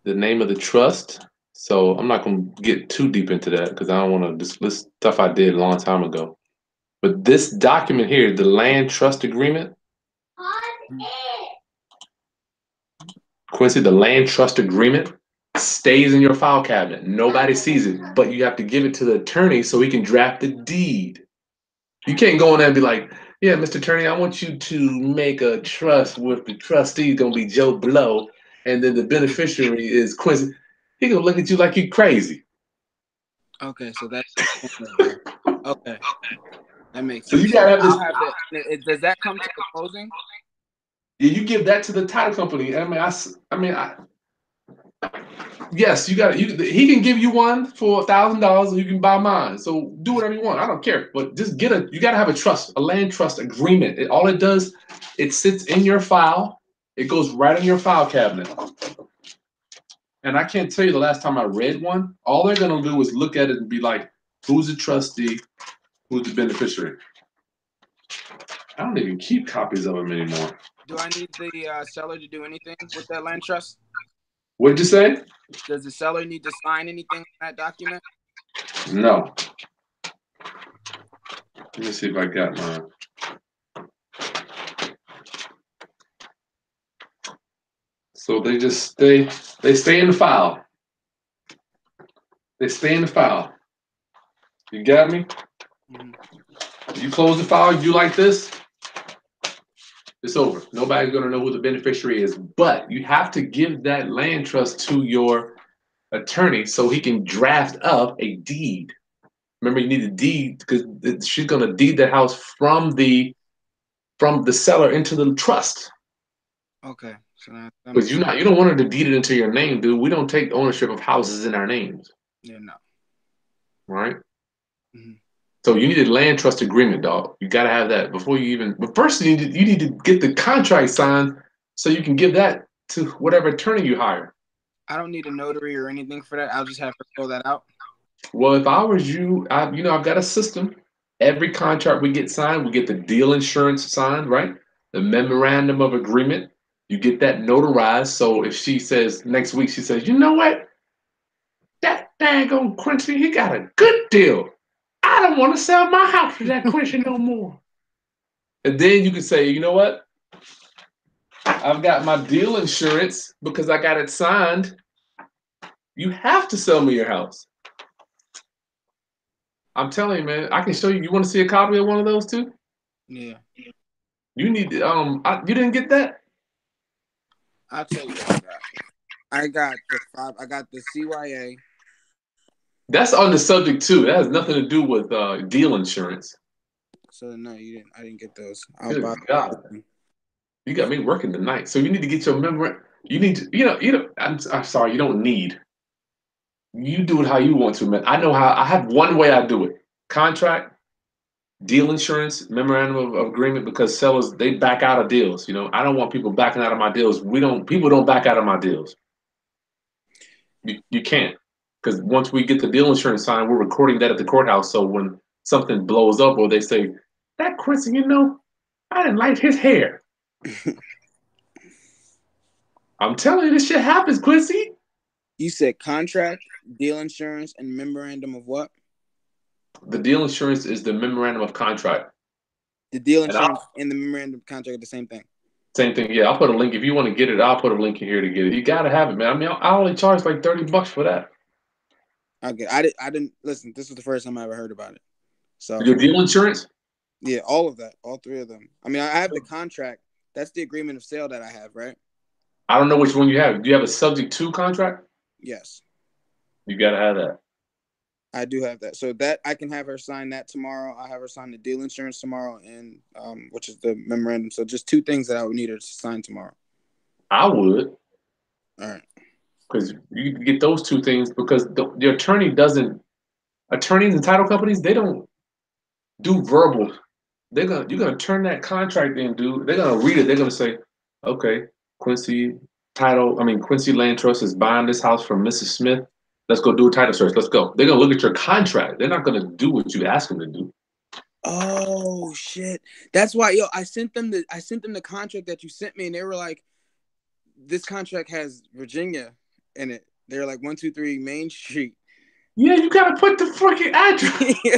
the name of the trust. So I'm not going to get too deep into that because I don't want to this, this stuff I did a long time ago. But this document here, the land trust agreement, Quincy, the land trust agreement stays in your file cabinet. Nobody sees it, but you have to give it to the attorney so he can draft the deed. You can't go in there and be like, yeah, Mr. Attorney, I want you to make a trust with the trustee gonna be Joe Blow, and then the beneficiary is Quincy. He gonna look at you like you're crazy. Okay, so that's okay. That makes So sense. you gotta have this- have Does that come to the closing? Yeah, you give that to the title company. I mean, I, I mean, I. Yes, you got You, he can give you one for a thousand dollars, and you can buy mine. So do whatever you want. I don't care. But just get a. You got to have a trust, a land trust agreement. It, all it does, it sits in your file. It goes right in your file cabinet. And I can't tell you the last time I read one. All they're gonna do is look at it and be like, "Who's the trustee? Who's the beneficiary?" I don't even keep copies of them anymore. Do I need the uh, seller to do anything with that land trust? What'd you say? Does the seller need to sign anything in that document? No. Let me see if I got mine. So they just stay, they stay in the file. They stay in the file. You got me? You close the file, you like this? It's over. Nobody's gonna know who the beneficiary is, but you have to give that land trust to your attorney so he can draft up a deed. Remember, you need a deed because she's gonna deed the house from the from the seller into the trust. Okay, so that, that Because you not you don't want her to deed it into your name, dude. We don't take ownership of houses in our names, yeah, no. right? Mhm. So you need a land trust agreement, dog. You gotta have that before you even. But first, you need to, you need to get the contract signed so you can give that to whatever attorney you hire. I don't need a notary or anything for that. I'll just have to fill that out. Well, if I was you, I you know I've got a system. Every contract we get signed, we get the deal insurance signed, right? The memorandum of agreement. You get that notarized. So if she says next week, she says, you know what? That daggone Quincy, he got a good deal. I don't want to sell my house to that Quincy no more. And then you can say, you know what? I've got my deal insurance because I got it signed. You have to sell me your house. I'm telling you, man. I can show you. You want to see a copy of one of those too? Yeah. You need to, um. I, you didn't get that? I'll tell you what I got. I got the five. I got the CYA. That's on the subject to. That has nothing to do with uh, deal insurance. So no, you didn't. I didn't get those. I'll Good buy God. You got me working tonight. So you need to get your member. You need to, you know, you know. I'm, I'm sorry. You don't need. You do it how you want to, man. I know how. I have one way I do it: contract, deal insurance, memorandum of, of agreement. Because sellers they back out of deals. You know, I don't want people backing out of my deals. We don't. People don't back out of my deals. You, you can't because once we get the deal insurance signed, we're recording that at the courthouse. So when something blows up or they say that Quincy, you know, I didn't like his hair. I'm telling you, this shit happens, Quincy. You said contract, deal insurance, and memorandum of what? The deal insurance is the memorandum of contract. The deal And insurance and the memorandum of contract are the same thing. Same thing. Yeah, I'll put a link. If you want to get it, I'll put a link in here to get it. You gotta have it, man. I mean, I only charge like 30 bucks for that. Okay, I did. I didn't listen. This was the first time I ever heard about it. So Your deal insurance? yeah, all of that, all three of them. I mean, I have the contract. That's the agreement of sale that I have, right? I don't know which one you have. Do you have a subject to contract? Yes, You gotta have that. I do have that. So that I can have her sign that tomorrow. I have her sign the deal insurance tomorrow, and um, which is the memorandum. So just two things that I would need her to sign tomorrow. I would. All right. Because you get those two things because the, the attorney doesn't attorneys and title companies they don't do verbal. They're gonna you're gonna turn that contract in dude. They're gonna read it. They're gonna say okay quincy title i mean quincy land trust is buying this house from mrs smith. Let's go do a title search. Let's go. They're gonna look at your contract. They're not gonna do what you ask them to do. Oh shit! That's why, yo, I sent them the I sent them the contract that you sent me, and they were like, "This contract has Virginia in it." They're like one two three Main Street. yeah you gotta put the freaking address yeah,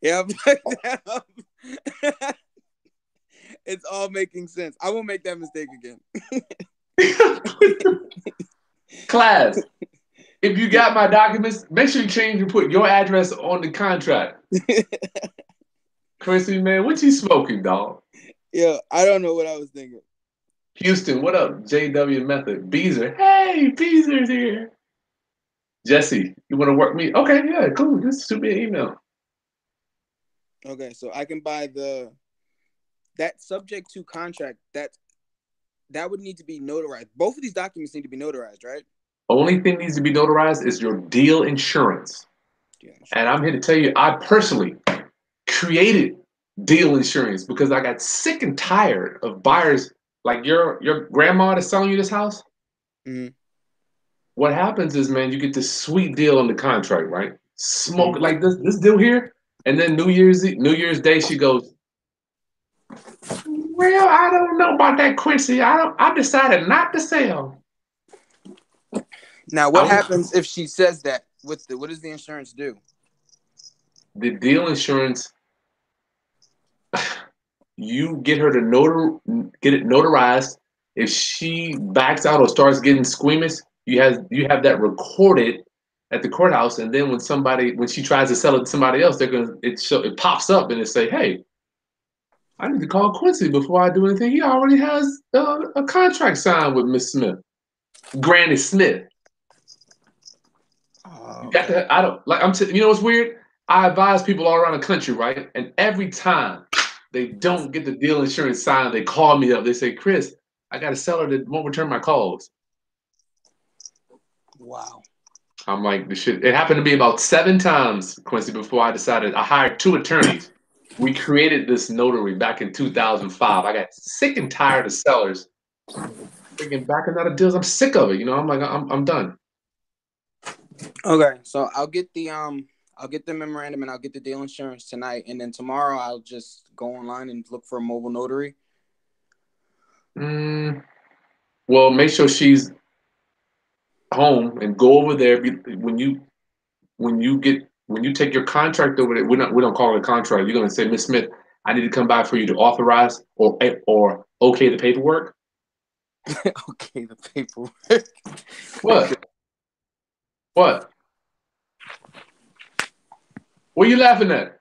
yeah, I fucked that up. it's all making sense. I won't make that mistake again. class if you got my documents make sure you change and put your address on the contract Quincy, man, what you smoking, dog? yeah, I don't know what I was thinking. Houston, what up? JW Method. Beezer. Hey, Beezer's here. Jesse, you want to work me? Okay, yeah, cool. Just shoot me an email. Okay, so I can buy the that subject to contract that that would need to be notarized. Both of these documents need to be notarized, right? Only thing needs to be notarized is your deal insurance. Yeah. And I'm here to tell you, I personally created deal insurance because I got sick and tired of buyers like your your grandma that's selling you this house. Mhm. What happens is, man, you get this sweet deal on the contract, right? Smoke like this this deal here, and then New Year's New Year's Day, she goes, "Well, I don't know about that, Quincy. I don't. I decided not to sell." Now, what happens if she says that? What's the what does the insurance do? the deal insurance you get her to notar get it notarized if she backs out or starts getting squeamish you have you have that recorded at the courthouse and then when somebody when she tries to sell it to somebody else they're gonna it show it pops up and it say hey i need to call quincy before i do anything he already has uh, a contract signed with miss smith granny smith Oh, got to, I don't like. I'm. T- you know what's weird? I advise people all around the country, right? And every time they don't get the deal insurance signed, they call me up. They say, "Kris, I got a seller that won't return my calls." Wow. I'm like, this shit. It happened to me about seven times, Quincy, before I decided. I hired two attorneys. We created this notary back in 2005. I got sick and tired of sellers bringing back of deals. I'm sick of it. You know, I'm like, I'm, I'm done. Okay, so I'll get the um, I'll get the memorandum and I'll get the deal insurance tonight, and then tomorrow I'll just go online and look for a mobile notary. Mm, well, make sure she's home and go over there when you when you get when you take your contract over there. We don't we don't call it a contract. You're gonna say, Miss Smith, I need to come by for you to authorize or or okay the paperwork. okay, the paperwork. What? What? What are you laughing at?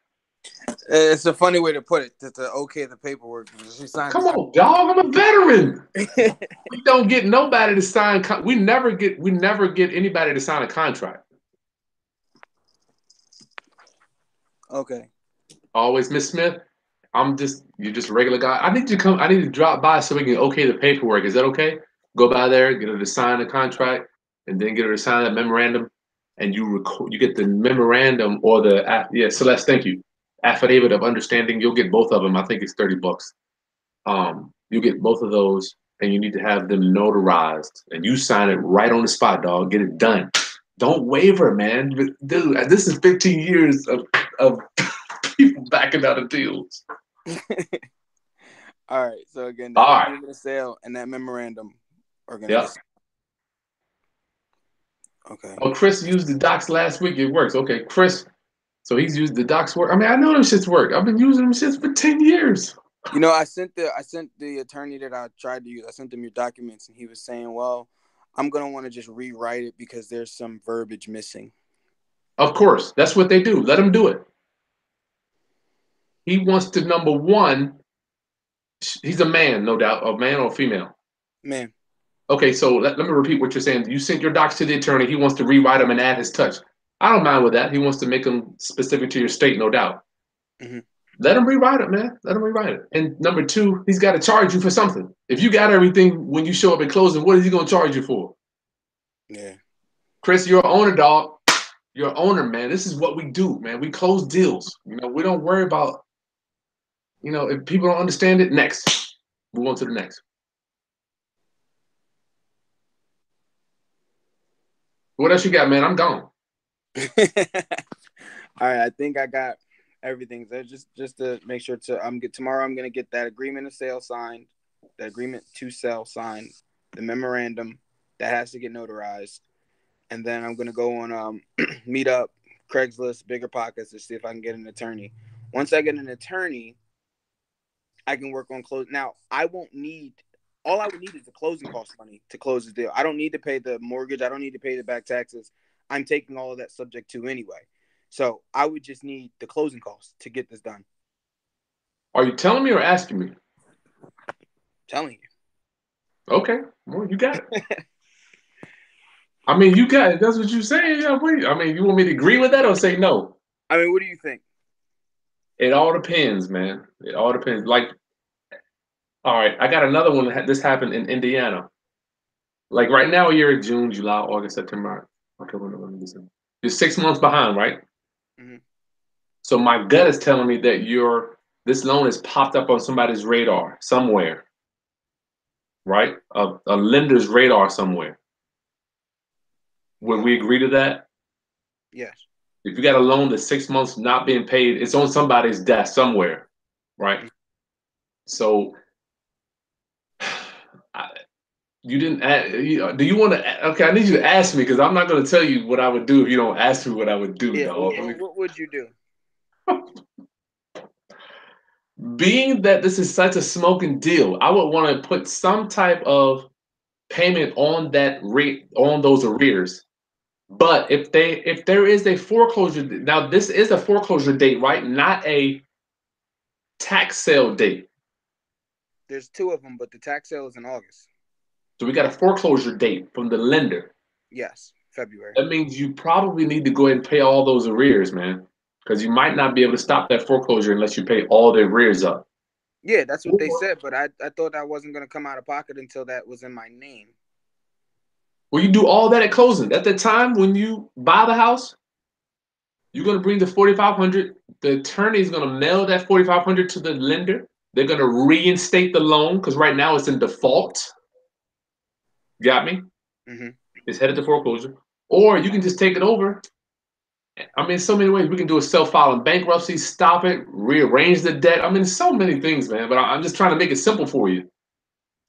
It's a funny way to put it. To, to okay the paperwork. She signed Come on, dog. I'm a veteran. we don't get nobody to sign. Con- we never get. We never get anybody to sign a contract. okay. Always, Miss Smith. I'm just you're just a regular guy. I need you to come. I need to drop by so we can okay the paperwork. Is that okay? Go by there, get her to sign the contract, and then get her to sign that memorandum. And you record. You get the memorandum or the yeah, Celeste. Thank you. Affidavit of understanding. You'll get both of them. I think it's thirty bucks. Um, you get both of those, and you need to have them notarized, and you sign it right on the spot, dog. Get it done. Don't waver, man. Dude, this is 15 years of, of people backing out of deals. All right. So again, the that right. sale and that memorandum are gonna. Yeah. Okay. Oh, Chris used the docs last week. It works. Okay, Chris. So he's used the docs work. I mean, I know them shits work. I've been using them shits for 10 years. You know, I sent the I sent the attorney that I tried to use. I sent him your documents, and he was saying, "Well, I'm gonna want to just rewrite it because there's some verbiage missing." Of course, that's what they do. Let him do it. He wants to number one. He's a man, no doubt, a man or a female. Man, Okay, so let, let me repeat what you're saying. You sent your docs to the attorney. He wants to rewrite them and add his touch. I don't mind with that. He wants to make them specific to your state, no doubt. Mhm. Let him rewrite it, man. Let him rewrite it. And number two, he's got to charge you for something. If you got everything when you show up at closing, what is he going to charge you for? yeah. Chris, you're an owner, dog. You're an owner, man. This is what we do, man. We close deals. You know, we don't worry about, you know, if people don't understand it, next. Move on to the next. What else you got, man? I'm gone. All right, I think I got everything. So just just to make sure to I'm get tomorrow. I'm gonna get that agreement of sale signed, the agreement to sell signed, the memorandum that has to get notarized, and then I'm gonna go on um meet up Craigslist, BiggerPockets to see if I can get an attorney. Once I get an attorney, I can work on close. Now I won't need. All I would need is the closing cost money to close the deal. I don't need to pay the mortgage. I don't need to pay the back taxes. I'm taking all of that subject to anyway. So I would just need the closing costs to get this done. Are you telling me or asking me? telling you. Okay, well, you got it. I mean, you got it. That's what you're saying. Yeah, wait. I mean, you want me to agree with that or say no? I mean, what do you think? It all depends, man. It all depends. Like, all right, I got another one. that This happened in Indiana. Like right now, you're in June, July, August, September, October, November, December. You're six months behind, right? Mhm. So my gut is telling me that your this loan has popped up on somebody's radar somewhere, right? A, a lender's radar somewhere. Would we agree to that? Yes. If you got a loan that's six months not being paid, it's on somebody's desk somewhere, right? So, I, you didn't. a- you- uh, Do you want to? Okay, I need you to ask me because I'm not going to tell you what I would do if you don't ask me what I would do. Yeah. dog. What, what would you do? Being that this is such a smoking deal, I would want to put some type of payment on that rate on those arrears. But if they if there is a foreclosure now, this is a foreclosure date, right? Not a tax sale date. There's two of them, but the tax sale is in August. So we got a foreclosure date from the lender. Yes, February. That means you probably need to go ahead and pay all those arrears, man. Because you might not be able to stop that foreclosure unless you pay all the arrears up. Yeah, that's what they said, but I, I thought I wasn't gonna come out of pocket until that was in my name. Well, you do all that at closing. At the time when you buy the house, you're gonna bring the forty five hundred. The attorney is gonna mail that forty five hundred to the lender. They're gonna reinstate the loan because right now it's in default. Got me? Mhm. It's headed to foreclosure. Or you can just take it over. I mean, so many ways we can do a self-filing bankruptcy, stop it, rearrange the debt. I mean, so many things, man. But I'm just trying to make it simple for you.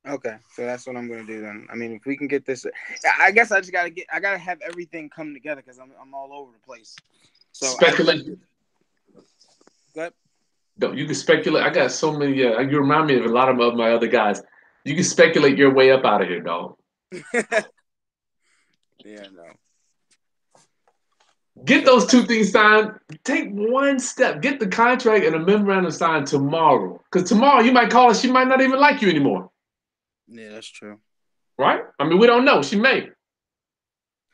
Okay, so that's what I'm gonna do then. I mean, if we can get this, I guess I just gotta get, I gotta have everything come together because I'm, I'm all over the place. So I- Speculate. Go. No, you can speculate. I got so many. Uh, you remind me of a lot of my other guys. You can speculate your way up out of here, dog. yeah, no. Get those two things signed. Take one step. Get the contract and a memorandum signed tomorrow. Because tomorrow you might call her. She might not even like you anymore. Yeah, that's true. Right? I mean, we don't know. She may.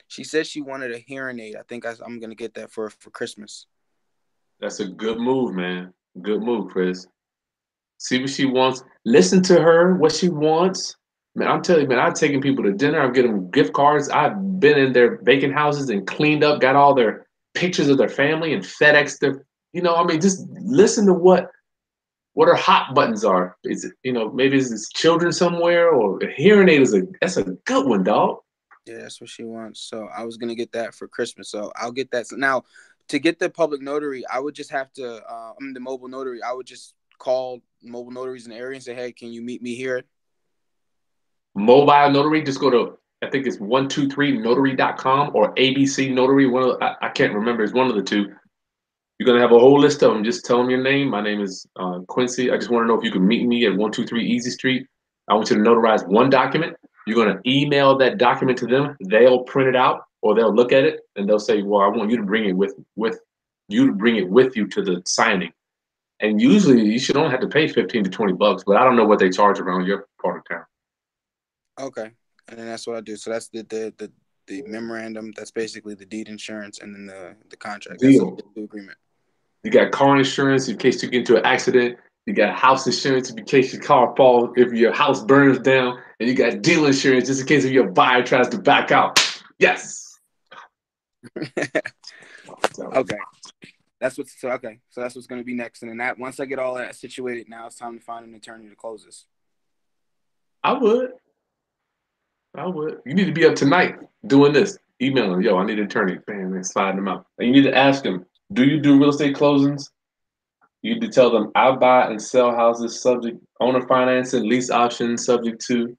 She said she wanted a hearing aid. I think I, I'm gonna get that for for Christmas. That's a good move, man. Good move, Chris. See what she wants. Listen to her, what she wants. Man, I'm telling you, man, I've taken people to dinner. I've given them gift cards. I've been in their vacant houses and cleaned up, got all their pictures of their family and FedEx their, you know, I mean, just listen to what what her hot buttons are. Is it, you know, maybe it's children somewhere or a hearing aid is a that's a good one, dog. Yeah, that's what she wants. So I was gonna get that for Christmas. So I'll get that. So now to get the public notary, I would just have to. Uh, I'm the mobile notary. I would just call mobile notaries in the area and say, "Hey, can you meet me here?" Mobile notary, just go to I think it's 123notary.com or ABC Notary. One of the, I, I can't remember. It's one of the two. You're gonna have a whole list of them. Just tell them your name. My name is uh, Quincy. I just want to know if you can meet me at 123 Easy Street. I want you to notarize one document. You're gonna email that document to them. They'll print it out or they'll look at it and they'll say, "Well, I want you to bring it with with you to bring it with you to the signing." And usually, you should only have to pay 15 to 20 bucks, but I don't know what they charge around your part of town. Okay, and then that's what I do. So that's the the the, the memorandum. That's basically the deed insurance, and then the the contract. Deal. the agreement. You got car insurance in case you get into an accident. You got house insurance in case your car falls, if your house burns down, and you got deal insurance just in case if your buyer tries to back out. Yes. Okay. That's what's so okay. So that's what's gonna be next. And then that once I get all that situated, now it's time to find an attorney to close this. I would. I would. You need to be up tonight doing this. Emailing, yo, I need an attorney. Man, man, sliding them out. And you need to ask them, do you do real estate closings? You need to tell them I buy and sell houses subject owner financing, lease options subject to.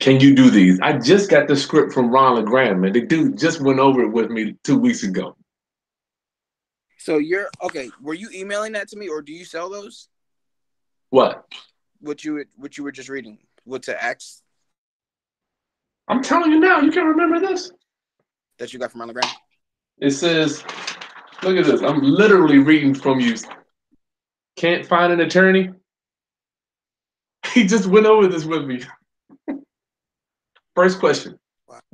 Can you do these? I just got the script from Ron LeGrand, man. The dude just went over it with me two weeks ago. So you're okay. Were you emailing that to me, or do you sell those? What? What you what you were just reading? What to X I'm telling you now, you can remember this. that you got from Underground? It says, look at this. I'm literally reading from you. Can't find an attorney. He just went over this with me. First question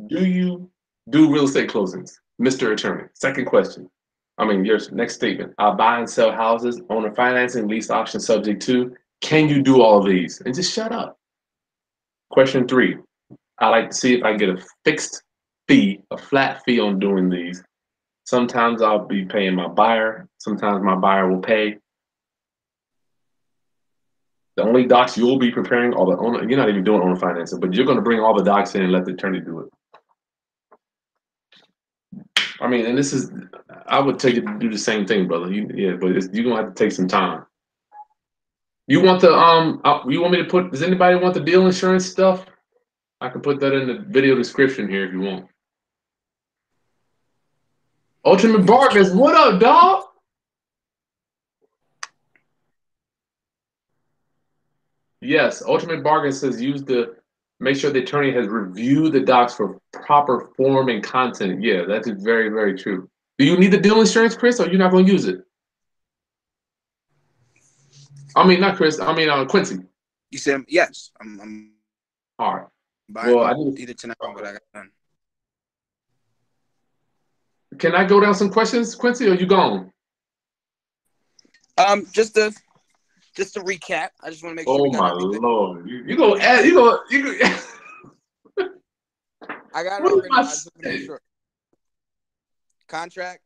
Do you do real estate closings, Mr. Attorney? Second question. I mean, your next statement. I buy and sell houses, owner financing, lease option subject to. Can you do all of these? And just shut up. Question three. I like to see if I get a fixed fee, a flat fee on doing these. Sometimes I'll be paying my buyer. Sometimes my buyer will pay. The only docs you'll be preparing are the owner. You're not even doing owner financing, but you're going to bring all the docs in and let the attorney do it. I mean, and this is, I would take it to do the same thing, brother. You, yeah, but you're gonna have to take some time. You want the um? Uh, you want me to put? Does anybody want the deal insurance stuff? I can put that in the video description here if you want. Ultimate Bargains, what up, dog? Yes, Ultimate Bargain says use the make sure the attorney has reviewed the docs for proper form and content. Yeah, that is very, very true. Do you need the deal insurance, Chris, or you're not going to use it? I mean, not Chris. I mean, uh, Quincy. You said yes. I'm, I'm All right. Buying Well, I need- either tonight or what I got done. Can I go down some questions, Quincy, are you gone? Um, just to just to recap, I just want to make sure. Oh my lord! You, you go add? You go? You go? I got it already. I I just wanna make sure. Contract,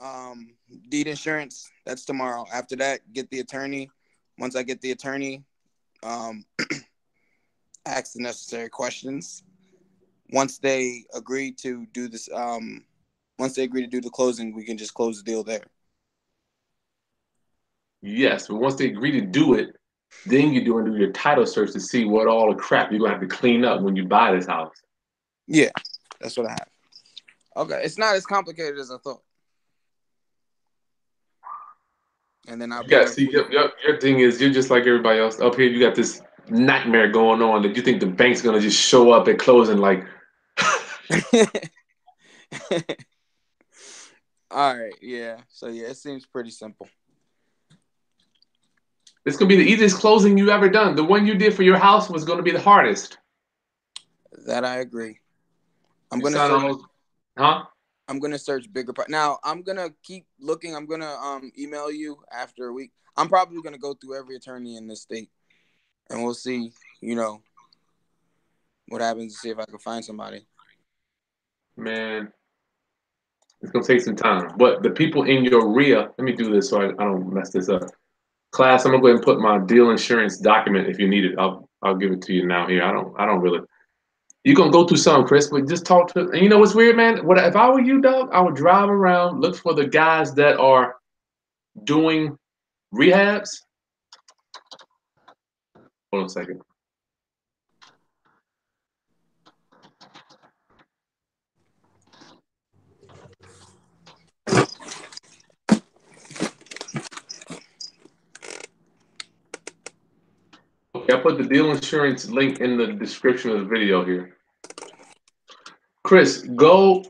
um, deed insurance. That's tomorrow. After that, get the attorney. Once I get the attorney, um, ask the necessary questions. Once they agree to do this, um, once they agree to do the closing, we can just close the deal there. Yes, but once they agree to do it, then you do and do your title search to see what all the crap you're gonna have to clean up when you buy this house. Yeah, that's what I have. Okay, it's not as complicated as I thought. And then I'll Yeah, see, your, your, your thing is you're just like everybody else. Up here, you got this nightmare going on that you think the bank's gonna just show up at closing like, All right, yeah. So yeah, it seems pretty simple. it's gonna be the easiest closing you ever done. The one you did for your house was gonna be the hardest. That I agree. I'm gonna search, almost- huh? I'm gonna search bigger. Pro- now I'm gonna keep looking. I'm gonna um email you after a week. I'm probably gonna go through every attorney in this state, and we'll see. You know what happens to see if I can find somebody. Man, it's gonna take some time. But the people in your RIA, let me do this so I, I don't mess this up. Class, I'm gonna go ahead and put my deal insurance document if you need it. I'll I'll give it to you now here. I don't I don't really. You're gonna go through some, Chris, but just talk to. And you know what's weird, man? What if I were you, dog? I would drive around, look for the guys that are doing rehabs. Hold on a second. Okay, I put the deal insurance link in the description of the video here. Chris, go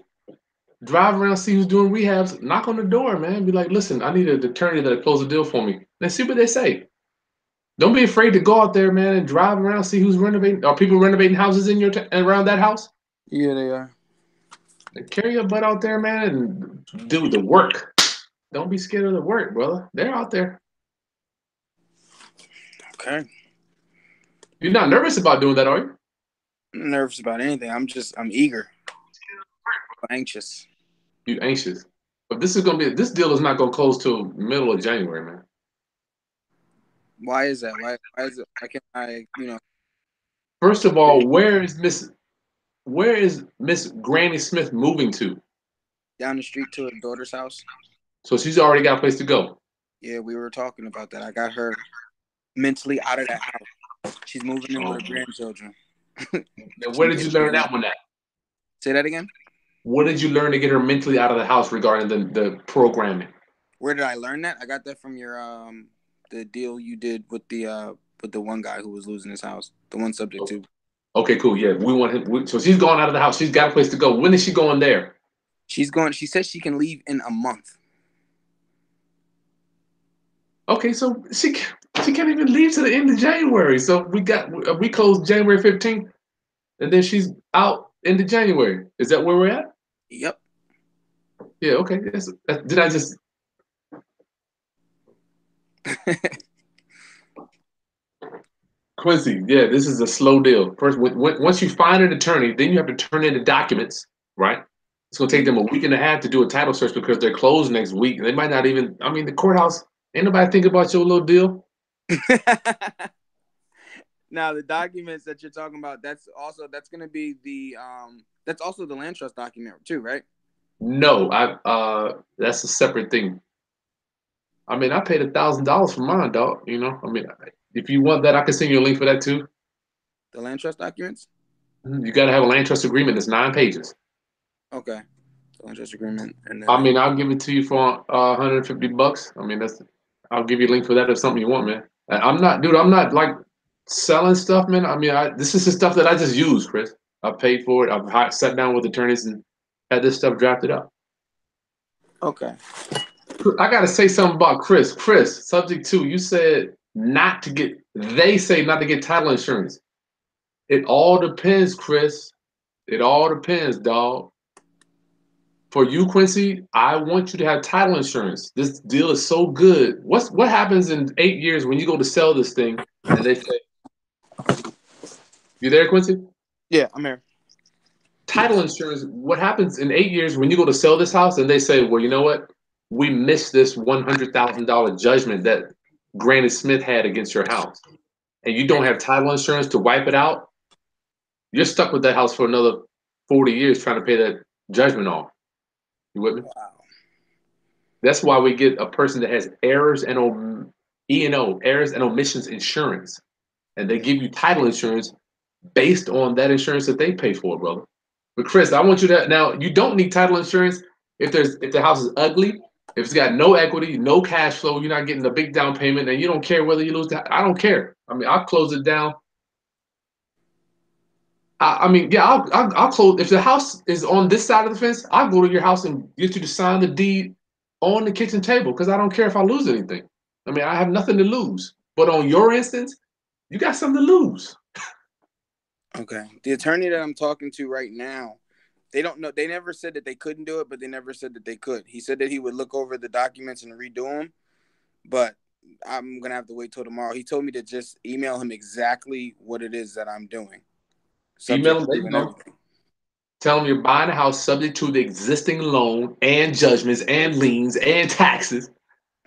drive around, see who's doing rehabs, knock on the door, man. Be like, listen, I need an attorney that'll close the deal for me. And see what they say. Don't be afraid to go out there, man, and drive around, see who's renovating. Are people renovating houses in your t- around that house? Yeah, they are. And carry your butt out there, man, and do the work. Don't be scared of the work, brother. They're out there. Okay. You're not nervous about doing that, are you? I'm nervous about anything. I'm just I'm eager. I'm anxious. You anxious. But this is gonna be this deal is not gonna close till middle of January, man. Why is that? Why why is it why can't I, you know, First of all, where is Miss where is Miss Granny Smith moving to? down the street to her daughter's house? So she's already got a place to go. Yeah, we were talking about that. I got her mentally out of that house. She's moving in with her Oh. grandchildren. Now, where did you learn that one at? Say that again. What did you learn to get her mentally out of the house regarding the, the programming? Where did I learn that? I got that from your um the deal you did with the uh with the one guy who was losing his house. The one subject to. Okay, cool. Yeah, we want him. We, so she's going out of the house. She's got a place to go. When is she going there? She's going she says she can leave in a month. Okay, so she she can't even leave to the end of January. So we got we closed January fifteenth, and then she's out into January. Is that where we're at? Yep. Yeah. Okay. That's, that, did I just? Quincy, yeah, this is a slow deal. First, once you find an attorney, then you have to turn in the documents, right? It's gonna take them a week and a half to do a title search because they're closed next week. They might not even. I mean, the courthouse. Ain't nobody think about your little deal. now the documents that you're talking about, that's also that's gonna be the um that's also the land trust document too, right? No, I. Uh, that's a separate thing. I mean, I paid a thousand dollars for mine, dog. You know, I mean, if you want that, I can send you a link for that too. The land trust documents? You got to have a land trust agreement. It's nine pages. Okay. The land trust agreement and then I mean, I'll give it to you for uh, 150 bucks. I mean, that's. I'll give you a link for that if something you want, man. I'm not, dude. I'm not like selling stuff, man. I mean, I, this is the stuff that I just use, Chris. I paid for it. I've sat down with attorneys and had this stuff drafted up. Okay. I gotta say something about Chris. Chris, subject to, you said not to get. They say not to get title insurance. It all depends, Chris. It all depends, dog. For you, Quincy, I want you to have title insurance. This deal is so good. What's what happens in eight years when you go to sell this thing and they say, "You there, Quincy?" Yeah, I'm here. title insurance, what happens in eight years when you go to sell this house and they say, well, you know what? We missed this $100,000 judgment that Granny Smith had against your house. And you don't have title insurance to wipe it out. You're stuck with that house for another 40 years trying to pay that judgment off. You with me? Wow. That's why we get a person that has errors and om- E and O, errors and omissions insurance, and they give you title insurance based on that insurance that they pay for, brother. But Chris, I want you to now. You don't need title insurance if there's if the house is ugly, if it's got no equity, no cash flow, you're not getting a big down payment, and you don't care whether you lose. The, I don't care. I mean, I'll close it down. I, I mean, yeah, I'll, I'll I'll close if the house is on this side of the fence. I'll go to your house and get you to sign the deed on the kitchen table because I don't care if I lose anything. I mean, I have nothing to lose. But on your instance, you got something to lose. Okay. The attorney that I'm talking to right now, they don't know. They never said that they couldn't do it, but they never said that they could. He said that he would look over the documents and redo them, but I'm gonna have to wait till tomorrow. He told me to just email him exactly what it is that I'm doing. Email him, Subject there to you and Tell them you're buying a house subject to the existing loan and judgments and liens and taxes.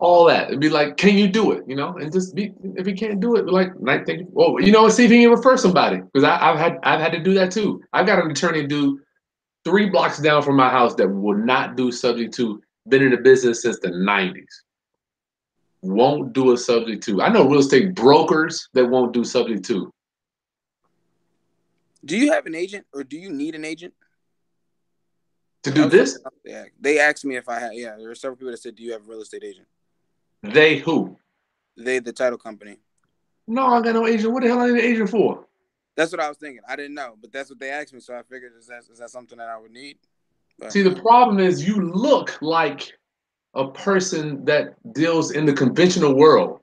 All that. It'd be like, can you do it? You know, and just be if you can't do it, like, night thing. Well, you know, see if you can refer somebody. Because I've had I've had to do that too. I've got an attorney do three blocks down from my house that will not do subject to, been in the business since the 90s. Won't do a subject to. I know real estate brokers that won't do subject to. Do you have an agent or do you need an agent? To do this, something else They asked. they asked me if I had. Yeah, there were several people that said, "Do you have a real estate agent?" They who? They, the title company. No, I got no agent. What the hell I need an agent for? That's what I was thinking. I didn't know, but that's what they asked me. So I figured, is that is that something that I would need? But, See, the problem is you look like a person that deals in the conventional world,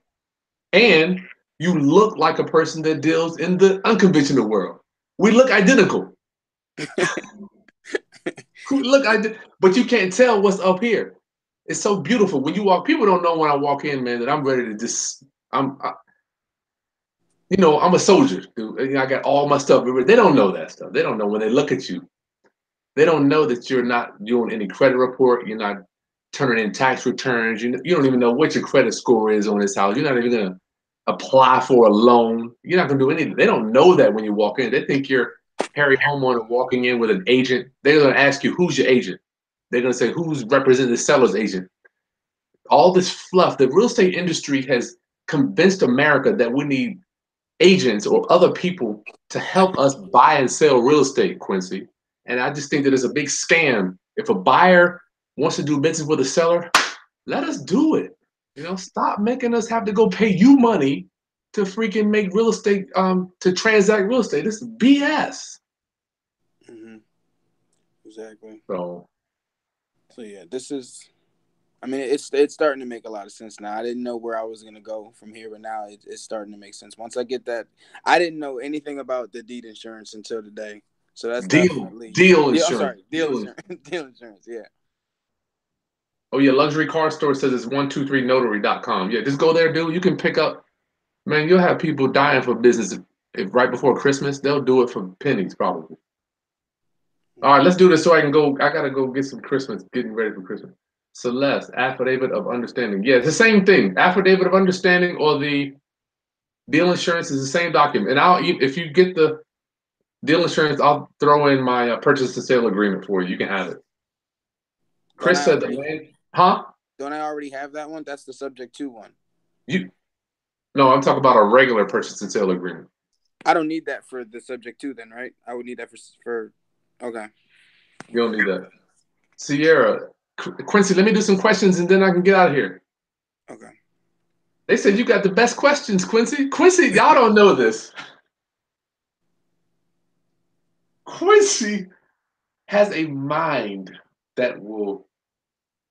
and you look like a person that deals in the unconventional world. We look identical. we look ident- but you can't tell what's up here. It's so beautiful when you walk. People don't know when I walk in, man, that I'm ready to just. I'm. I, you know, I'm a soldier. Dude. You know, I got all my stuff. They don't know that stuff. They don't know when they look at you. They don't know that you're not doing any credit report. You're not turning in tax returns. You, you don't even know what your credit score is on this house. You're not even to apply for a loan. You're not to do anything. They don't know that when you walk in. They think you're Harry homeowner walking in with an agent. They're to ask you, who's your agent? They're going to say, who's representing the seller's agent? All this fluff. The real estate industry has convinced America that we need agents or other people to help us buy and sell real estate, Quincy. And I just think that it's a big scam. If a buyer wants to do business with a seller, let us do it. You know, stop making us have to go pay you money to freaking make real estate, um, to transact real estate. This is BS. hmm Exactly. So So yeah, this is. I mean, it's it's starting to make a lot of sense now. I didn't know where I was gonna go from here, but now it, it's starting to make sense. Once I get that, I didn't know anything about the deed insurance until today. So that's deal, deal insurance. I'm sorry, deal Deal insurance. deal insurance. Yeah. Oh yeah, luxury car store says it's one two three notary.com. Yeah, just go there, dude. You can pick up. Man, you'll have people dying for business if, if right before Christmas. They'll do it for pennies, probably. All right, let's do this so I can go. I gotta go get some Christmas, getting ready for Christmas. Celeste, affidavit of understanding. Yeah, it's the same thing. Affidavit of understanding or the deal insurance is the same document. And I'll if you get the deal insurance, I'll throw in my uh, purchase and sale agreement for you. You can have it. Chris said the land, huh? Don't I already have that one? That's the subject to one. You no, I'm talking about a regular purchase and sale agreement. I don't need that for the subject to then, right? I would need that for for. Okay. You don't need that. Sierra, Quincy, let me do some questions and then I can get out of here. Okay. They said you got the best questions, Quincy. Quincy, y'all don't know this. Quincy has a mind that will.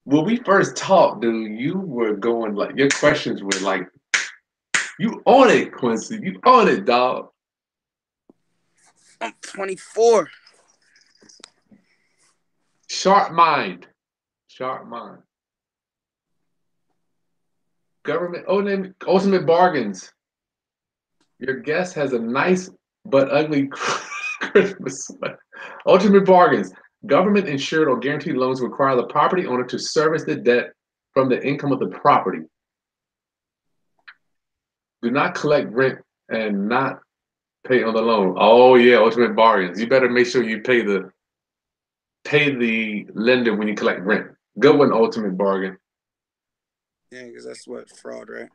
When we first talked, dude, you were going like your questions were like, you on it, Quincy. You on it, dog. I'm 24. Sharp mind. Sharp mind. Government oh, ultimate, ultimate bargains. Your guest has a nice but ugly Christmas. Ultimate bargains. Government insured or guaranteed loans require the property owner to service the debt from the income of the property. Do not collect rent and not pay on the loan. Oh yeah, ultimate bargains. You better make sure you pay the pay the lender when you collect rent. Good one, ultimate bargain. Yeah, because that's what fraud, right?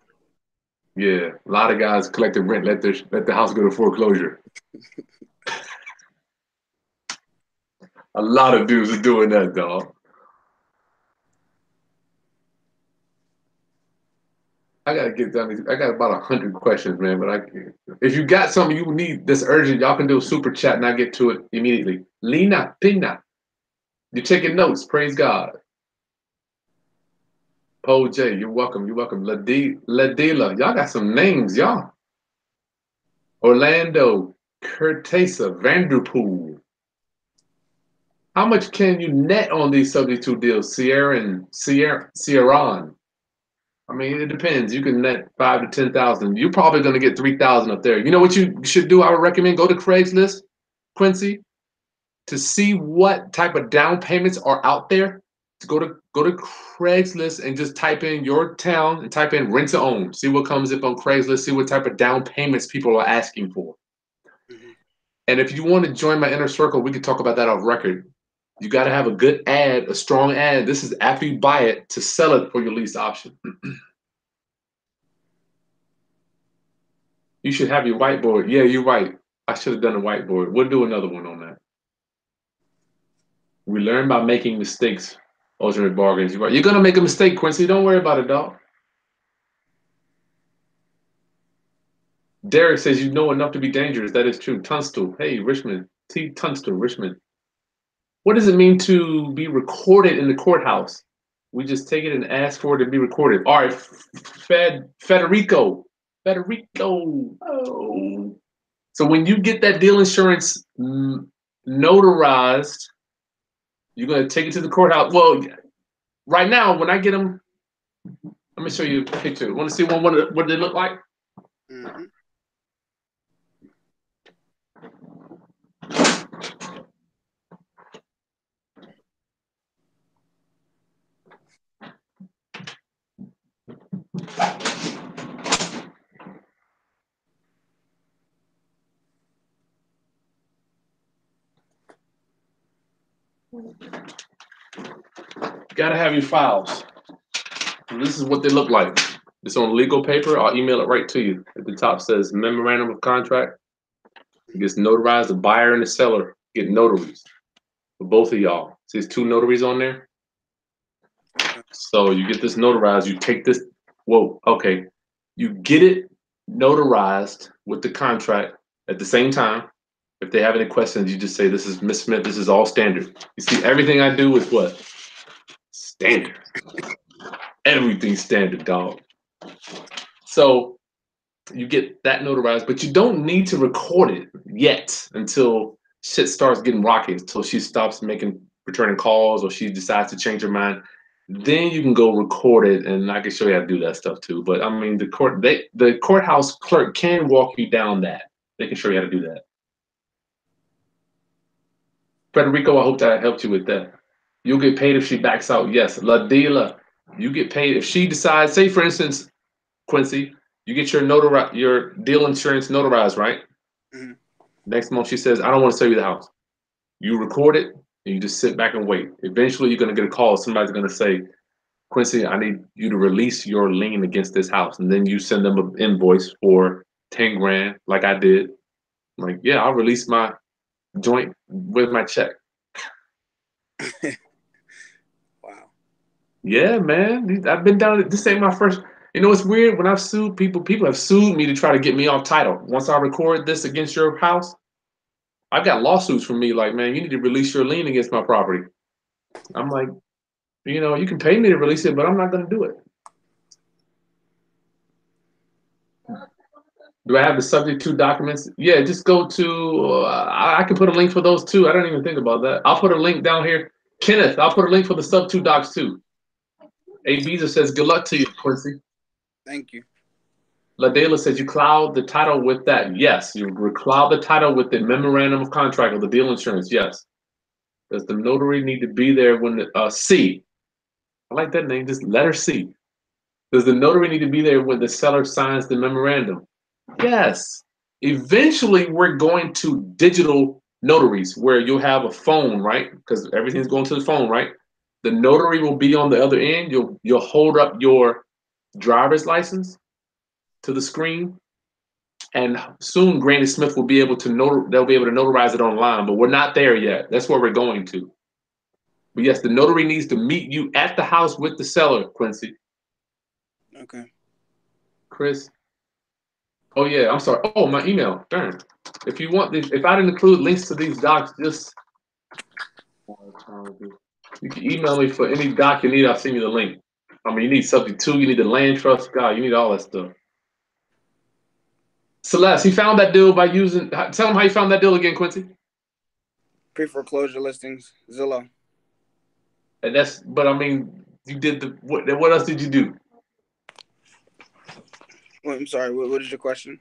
Yeah, a lot of guys collected rent, let their let the house go to foreclosure. a lot of dudes are doing that, dog. I gotta get done. I got about a hundred questions, man. But I, if you got something you need this urgent, y'all can do a super chat and I get to it immediately. Lina Pina, you're taking notes. Praise God. Paul J, you're welcome. You're welcome. Ladi- Ladila, y'all got some names, y'all. Orlando, Curtesa, Vanderpool. How much can you net on these subject to deals, Sierra and Sierra Sierran? I mean, it depends. You can net five to ten thousand. You're probably gonna get three thousand up there. You know what you should do? I would recommend go to Craigslist, Quincy, to see what type of down payments are out there. To go to go to Craigslist and just type in your town and type in rent to own. See what comes up on Craigslist. See what type of down payments people are asking for. Mhm. And if you want to join my inner circle, we can talk about that off record. You got to have a good ad, a strong ad. This is after you buy it to sell it for your lease option. you should have your whiteboard. Yeah, you're right. I should have done a whiteboard. We'll do another one on that. We learn by making mistakes. Ultimate bargains. You're gonna make a mistake, Quincy. Don't worry about it, dog. Derek says you know enough to be dangerous. That is true. Tunstall. Hey, Richmond. T. Tunstall, Richmond. What does it mean to be recorded in the courthouse? We just take it and ask for it to be recorded. All right, Fed Federico. Federico. Oh. So when you get that deal insurance mm, notarized, you're gonna take it to the courthouse. Well, right now, when I get them, let me show you a picture. Want to see one? What what they look like? Mhm. Gotta have your files. And this is what they look like. It's on legal paper. I'll email it right to you. At the top says memorandum of contract. It gets notarized. The buyer and the seller get notaries for both of y'all. See, there's two notaries on there. So you get this notarized. You take this. Whoa. Okay. You get it notarized with the contract at the same time. If they have any questions, you just say, "This is Miss Smith. This is all standard." You see, everything I do is what standard. Everything's standard, dog. So you get that notarized, but you don't need to record it yet until shit starts getting rocky, until she stops making returning calls or she decides to change her mind. Then you can go record it, and I can show you how to do that stuff too. But I mean, the court, they, the courthouse clerk can walk you down that. They can show you how to do that. Federico, I hope that helped you with that. You'll get paid if she backs out. Yes, La Dila, you get paid if she decides. Say, for instance, Quincy, you get your notari- your deal insurance notarized, right? Mhm. Next month, she says, "I don't want to sell you the house." You record it, and you just sit back and wait. Eventually, you're gonna get a call. Somebody's gonna say, "Quincy, I need you to release your lien against this house," and then you send them an invoice for ten grand, like I did. like, yeah, I'll release my joint with my check. Wow. Yeah, man. I've been down. This ain't my first. You know, it's weird when I've sued people. People have sued me to try to get me off title. Once I record this against your house, I've got lawsuits from me. Like, man, you need to release your lien against my property. I'm like, you know, you can pay me to release it, but I'm not going to do it. Do I have the subject to documents? Yeah, just go to. Uh, I, I can put a link for those too. I don't even think about that. I'll put a link down here. Kenneth, I'll put a link for the sub two docs too. A says, "Good luck to you, Quincy." Thank you. LaDela says you cloud the title with that. Yes, you cloud the title with the memorandum of contract or the deal insurance. Yes. Does the notary need to be there when the uh, C? I like that name. Just letter C. Does the notary need to be there when the seller signs the memorandum? Yes. Eventually, we're going to digital notaries where you'll have a phone, right? Because everything's going to the phone, right? The notary will be on the other end. You'll you'll hold up your driver's license to the screen, and soon Granny Smith will be able to notar- they'll be able to notarize it online. But we're not there yet. That's where we're going to. But yes, the notary needs to meet you at the house with the seller, Quincy. Okay. Chris. Oh yeah, I'm sorry. Oh, my email. Darn. If you want, if I didn't include links to these docs, just you can email me for any doc you need. I'll send you the link. I mean, you need subject to, you need the land trust, God, you need all that stuff. Celeste, he found that deal by using. Tell him how you found that deal again, Quincy. Pre foreclosure listings, Zillow. And that's, but I mean, you did the what? What else did you do? Well, I'm sorry. What, what is your question?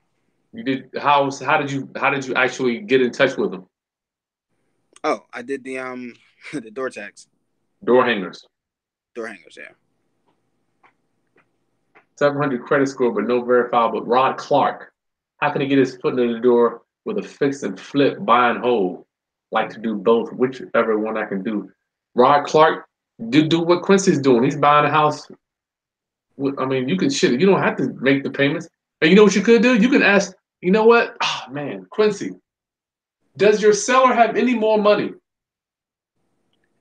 You did how? How did you? How did you actually get in touch with them? Oh, I did the um the door tags. Door hangers. Door hangers, yeah. 700 credit score, but no verifiable. Rod Clark. How can he get his foot in the door with a fix and flip, buy and hold? Like to do both, whichever one I can do. Rod Clark, do do what Quincy's doing. He's buying a house. I mean, you can shit. You don't have to make the payments. And you know what you could do? You can ask. You know what? Oh man, Quincy. Does your seller have any more money?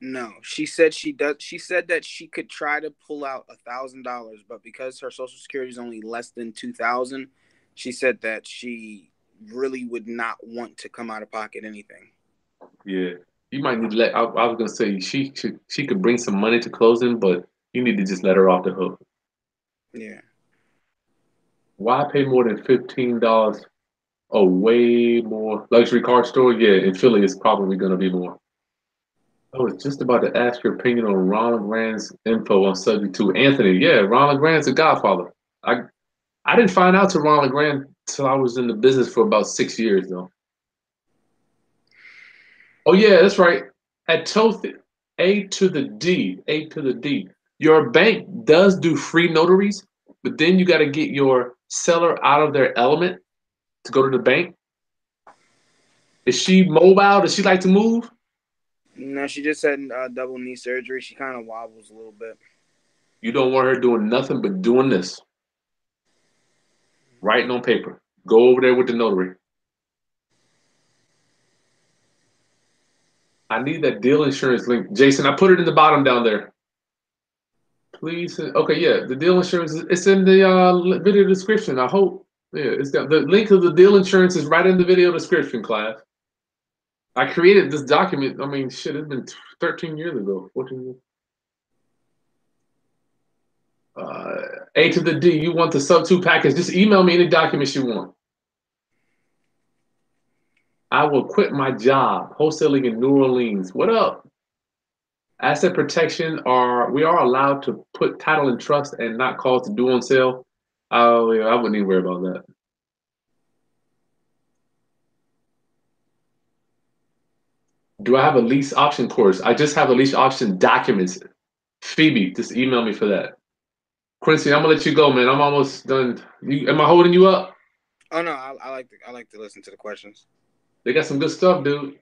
No, she said she does. She said that she could try to pull out a thousand dollars, but because her social security is only less than two thousand, she said that she really would not want to come out of pocket anything. Yeah, you might need to let. I, I was gonna say she should. She could bring some money to closing, but you need to just let her off the hook. Yeah. Why pay more than fifteen dollars? Oh, way more luxury car store. Yeah, in Philly, it's probably gonna be more. I was just about to ask your opinion on Ron LeGrand's info on subject to Anthony. Yeah, Ron LeGrand's a godfather. I I didn't find out to Ron LeGrand till I was in the business for about six years though. Oh yeah, that's right. At Toth A to the D, A to the D. Your bank does do free notaries, but then you got to get your seller out of their element to go to the bank. Is she mobile? Does she like to move? No, she just had uh, double knee surgery. She kind of wobbles a little bit. You don't want her doing nothing but doing this. Writing on paper. Go over there with the notary. I need that deal insurance link. Jason, I put it in the bottom down there. Please. Okay, yeah, the deal insurance, it's in the uh, video description. I hope. Yeah, it's got the link of the deal insurance is right in the video description, class. I created this document. I mean, shit, it's been 13 years ago, 14 years. Uh, A to the D, you want the sub two package, just email me any documents you want. I will quit my job wholesaling in New Orleans. What up? Asset protection are we are allowed to put title and trust and not cause to do on sale. Oh yeah, I wouldn't even worry about that. Do I have a lease option course? I just have a lease option documents. Phoebe, just email me for that. Quincy, I'm gonna let you go, man. I'm almost done. You, am I holding you up? Oh no, I, I like to I like to listen to the questions. They got some good stuff, dude.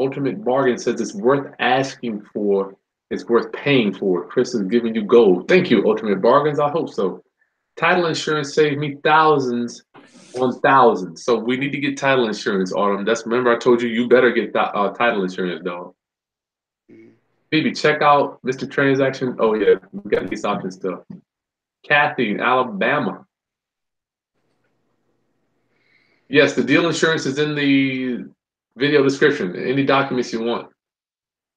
Ultimate Bargain says it's worth asking for, it's worth paying for. Kris is giving you gold. Thank you, Ultimate Bargains. I hope so. Title insurance saved me thousands on thousands. So we need to get title insurance, Autumn. That's remember I told you you better get that uh, title insurance, dog. Maybe check out Mr. Transaction. Oh yeah, we got these options stuff. Kathy in Alabama. Yes, the deal insurance is in the video description. Any documents you want.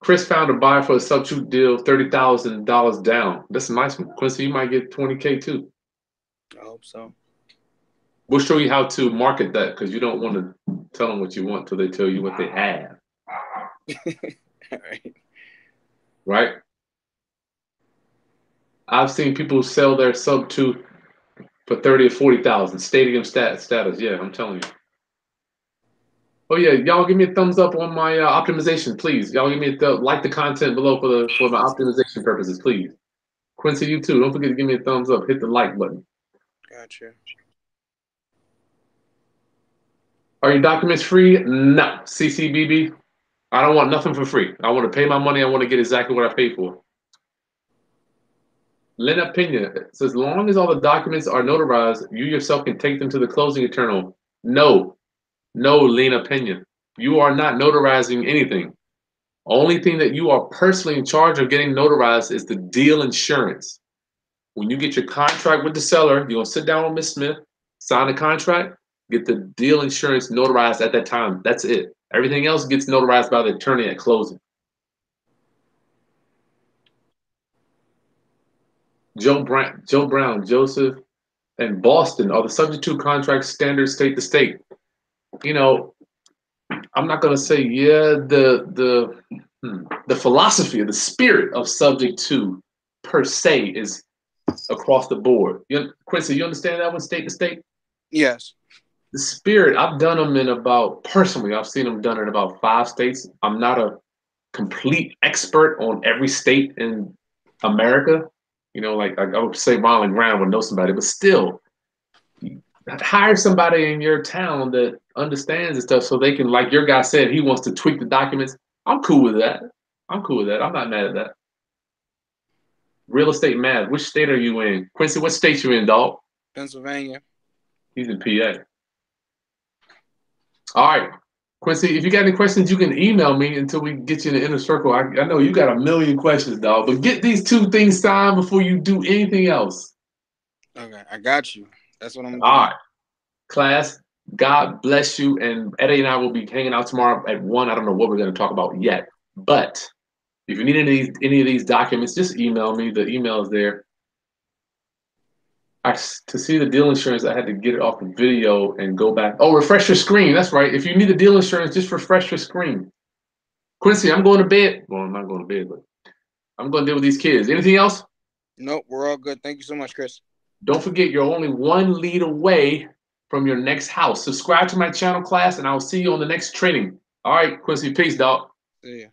Chris found a buyer for a substitute deal, thirty thousand dollars down. That's a nice one. Quincy, you might get twenty k too. I hope so. We'll show you how to market that because you don't want to tell them what you want till they tell you what they have. right. right? I've seen people sell their sub two for thirty or forty thousand. Stadium stat status. Yeah, I'm telling you. Oh yeah, y'all give me a thumbs up on my uh, optimization, please. Y'all give me a th- like the content below for the for my optimization purposes, please. Quincy, you too. Don't forget to give me a thumbs up. Hit the like button. Gotcha. Are your documents free? No. CCBB. I don't want nothing for free. I want to pay my money. I want to get exactly what I paid for. Lena Pena says, as long as all the documents are notarized, you yourself can take them to the closing attorney. No, no, Lena Pena. You are not notarizing anything. Only thing that you are personally in charge of getting notarized is the deal insurance. When you get your contract with the seller, you're gonna sit down with Miss Smith, sign the contract, get the deal insurance notarized at that time. That's it. Everything else gets notarized by the attorney at closing. Joe Brown, Joe Brown, Joseph, and Boston are the subject to contract standards state to state. You know, I'm not gonna say yeah, the the hmm, the philosophy or the spirit of subject to per se is across the board. You, Quincy, you understand that one state to state? Yes. The spirit, I've done them in about personally, I've seen them done in about five states. I'm not a complete expert on every state in America. You know, like I, I would say Ronald Brown would know somebody, but still hire somebody in your town that understands this stuff so they can, like your guy said, he wants to tweak the documents. I'm cool with that. I'm cool with that. I'm not mad at that. Real estate mad. Which state are you in? Quincy, what state you in, dog? Pennsylvania. He's in PA. All right. Quincy, if you got any questions, you can email me until we get you in the inner circle. I, I know you got a million questions, dog, but get these two things signed before you do anything else. Okay, I got you. That's what I'm. All right. Class, God bless you. And Eddie and I will be hanging out tomorrow at one. I don't know what we're going to talk about yet, but if you need any of these, any of these documents, just email me. The email is there. I, to see the deal insurance, I had to get it off the video and go back. Oh, refresh your screen. That's right. If you need the deal insurance, just refresh your screen. Quincy, I'm going to bed. Well, I'm not going to bed, but I'm going to deal with these kids. Anything else? Nope, we're all good. Thank you so much, Kris. Don't forget, you're only one lead away from your next house. Subscribe to my channel, class, and I will see you on the next training. All right, Quincy, peace, dog. See ya.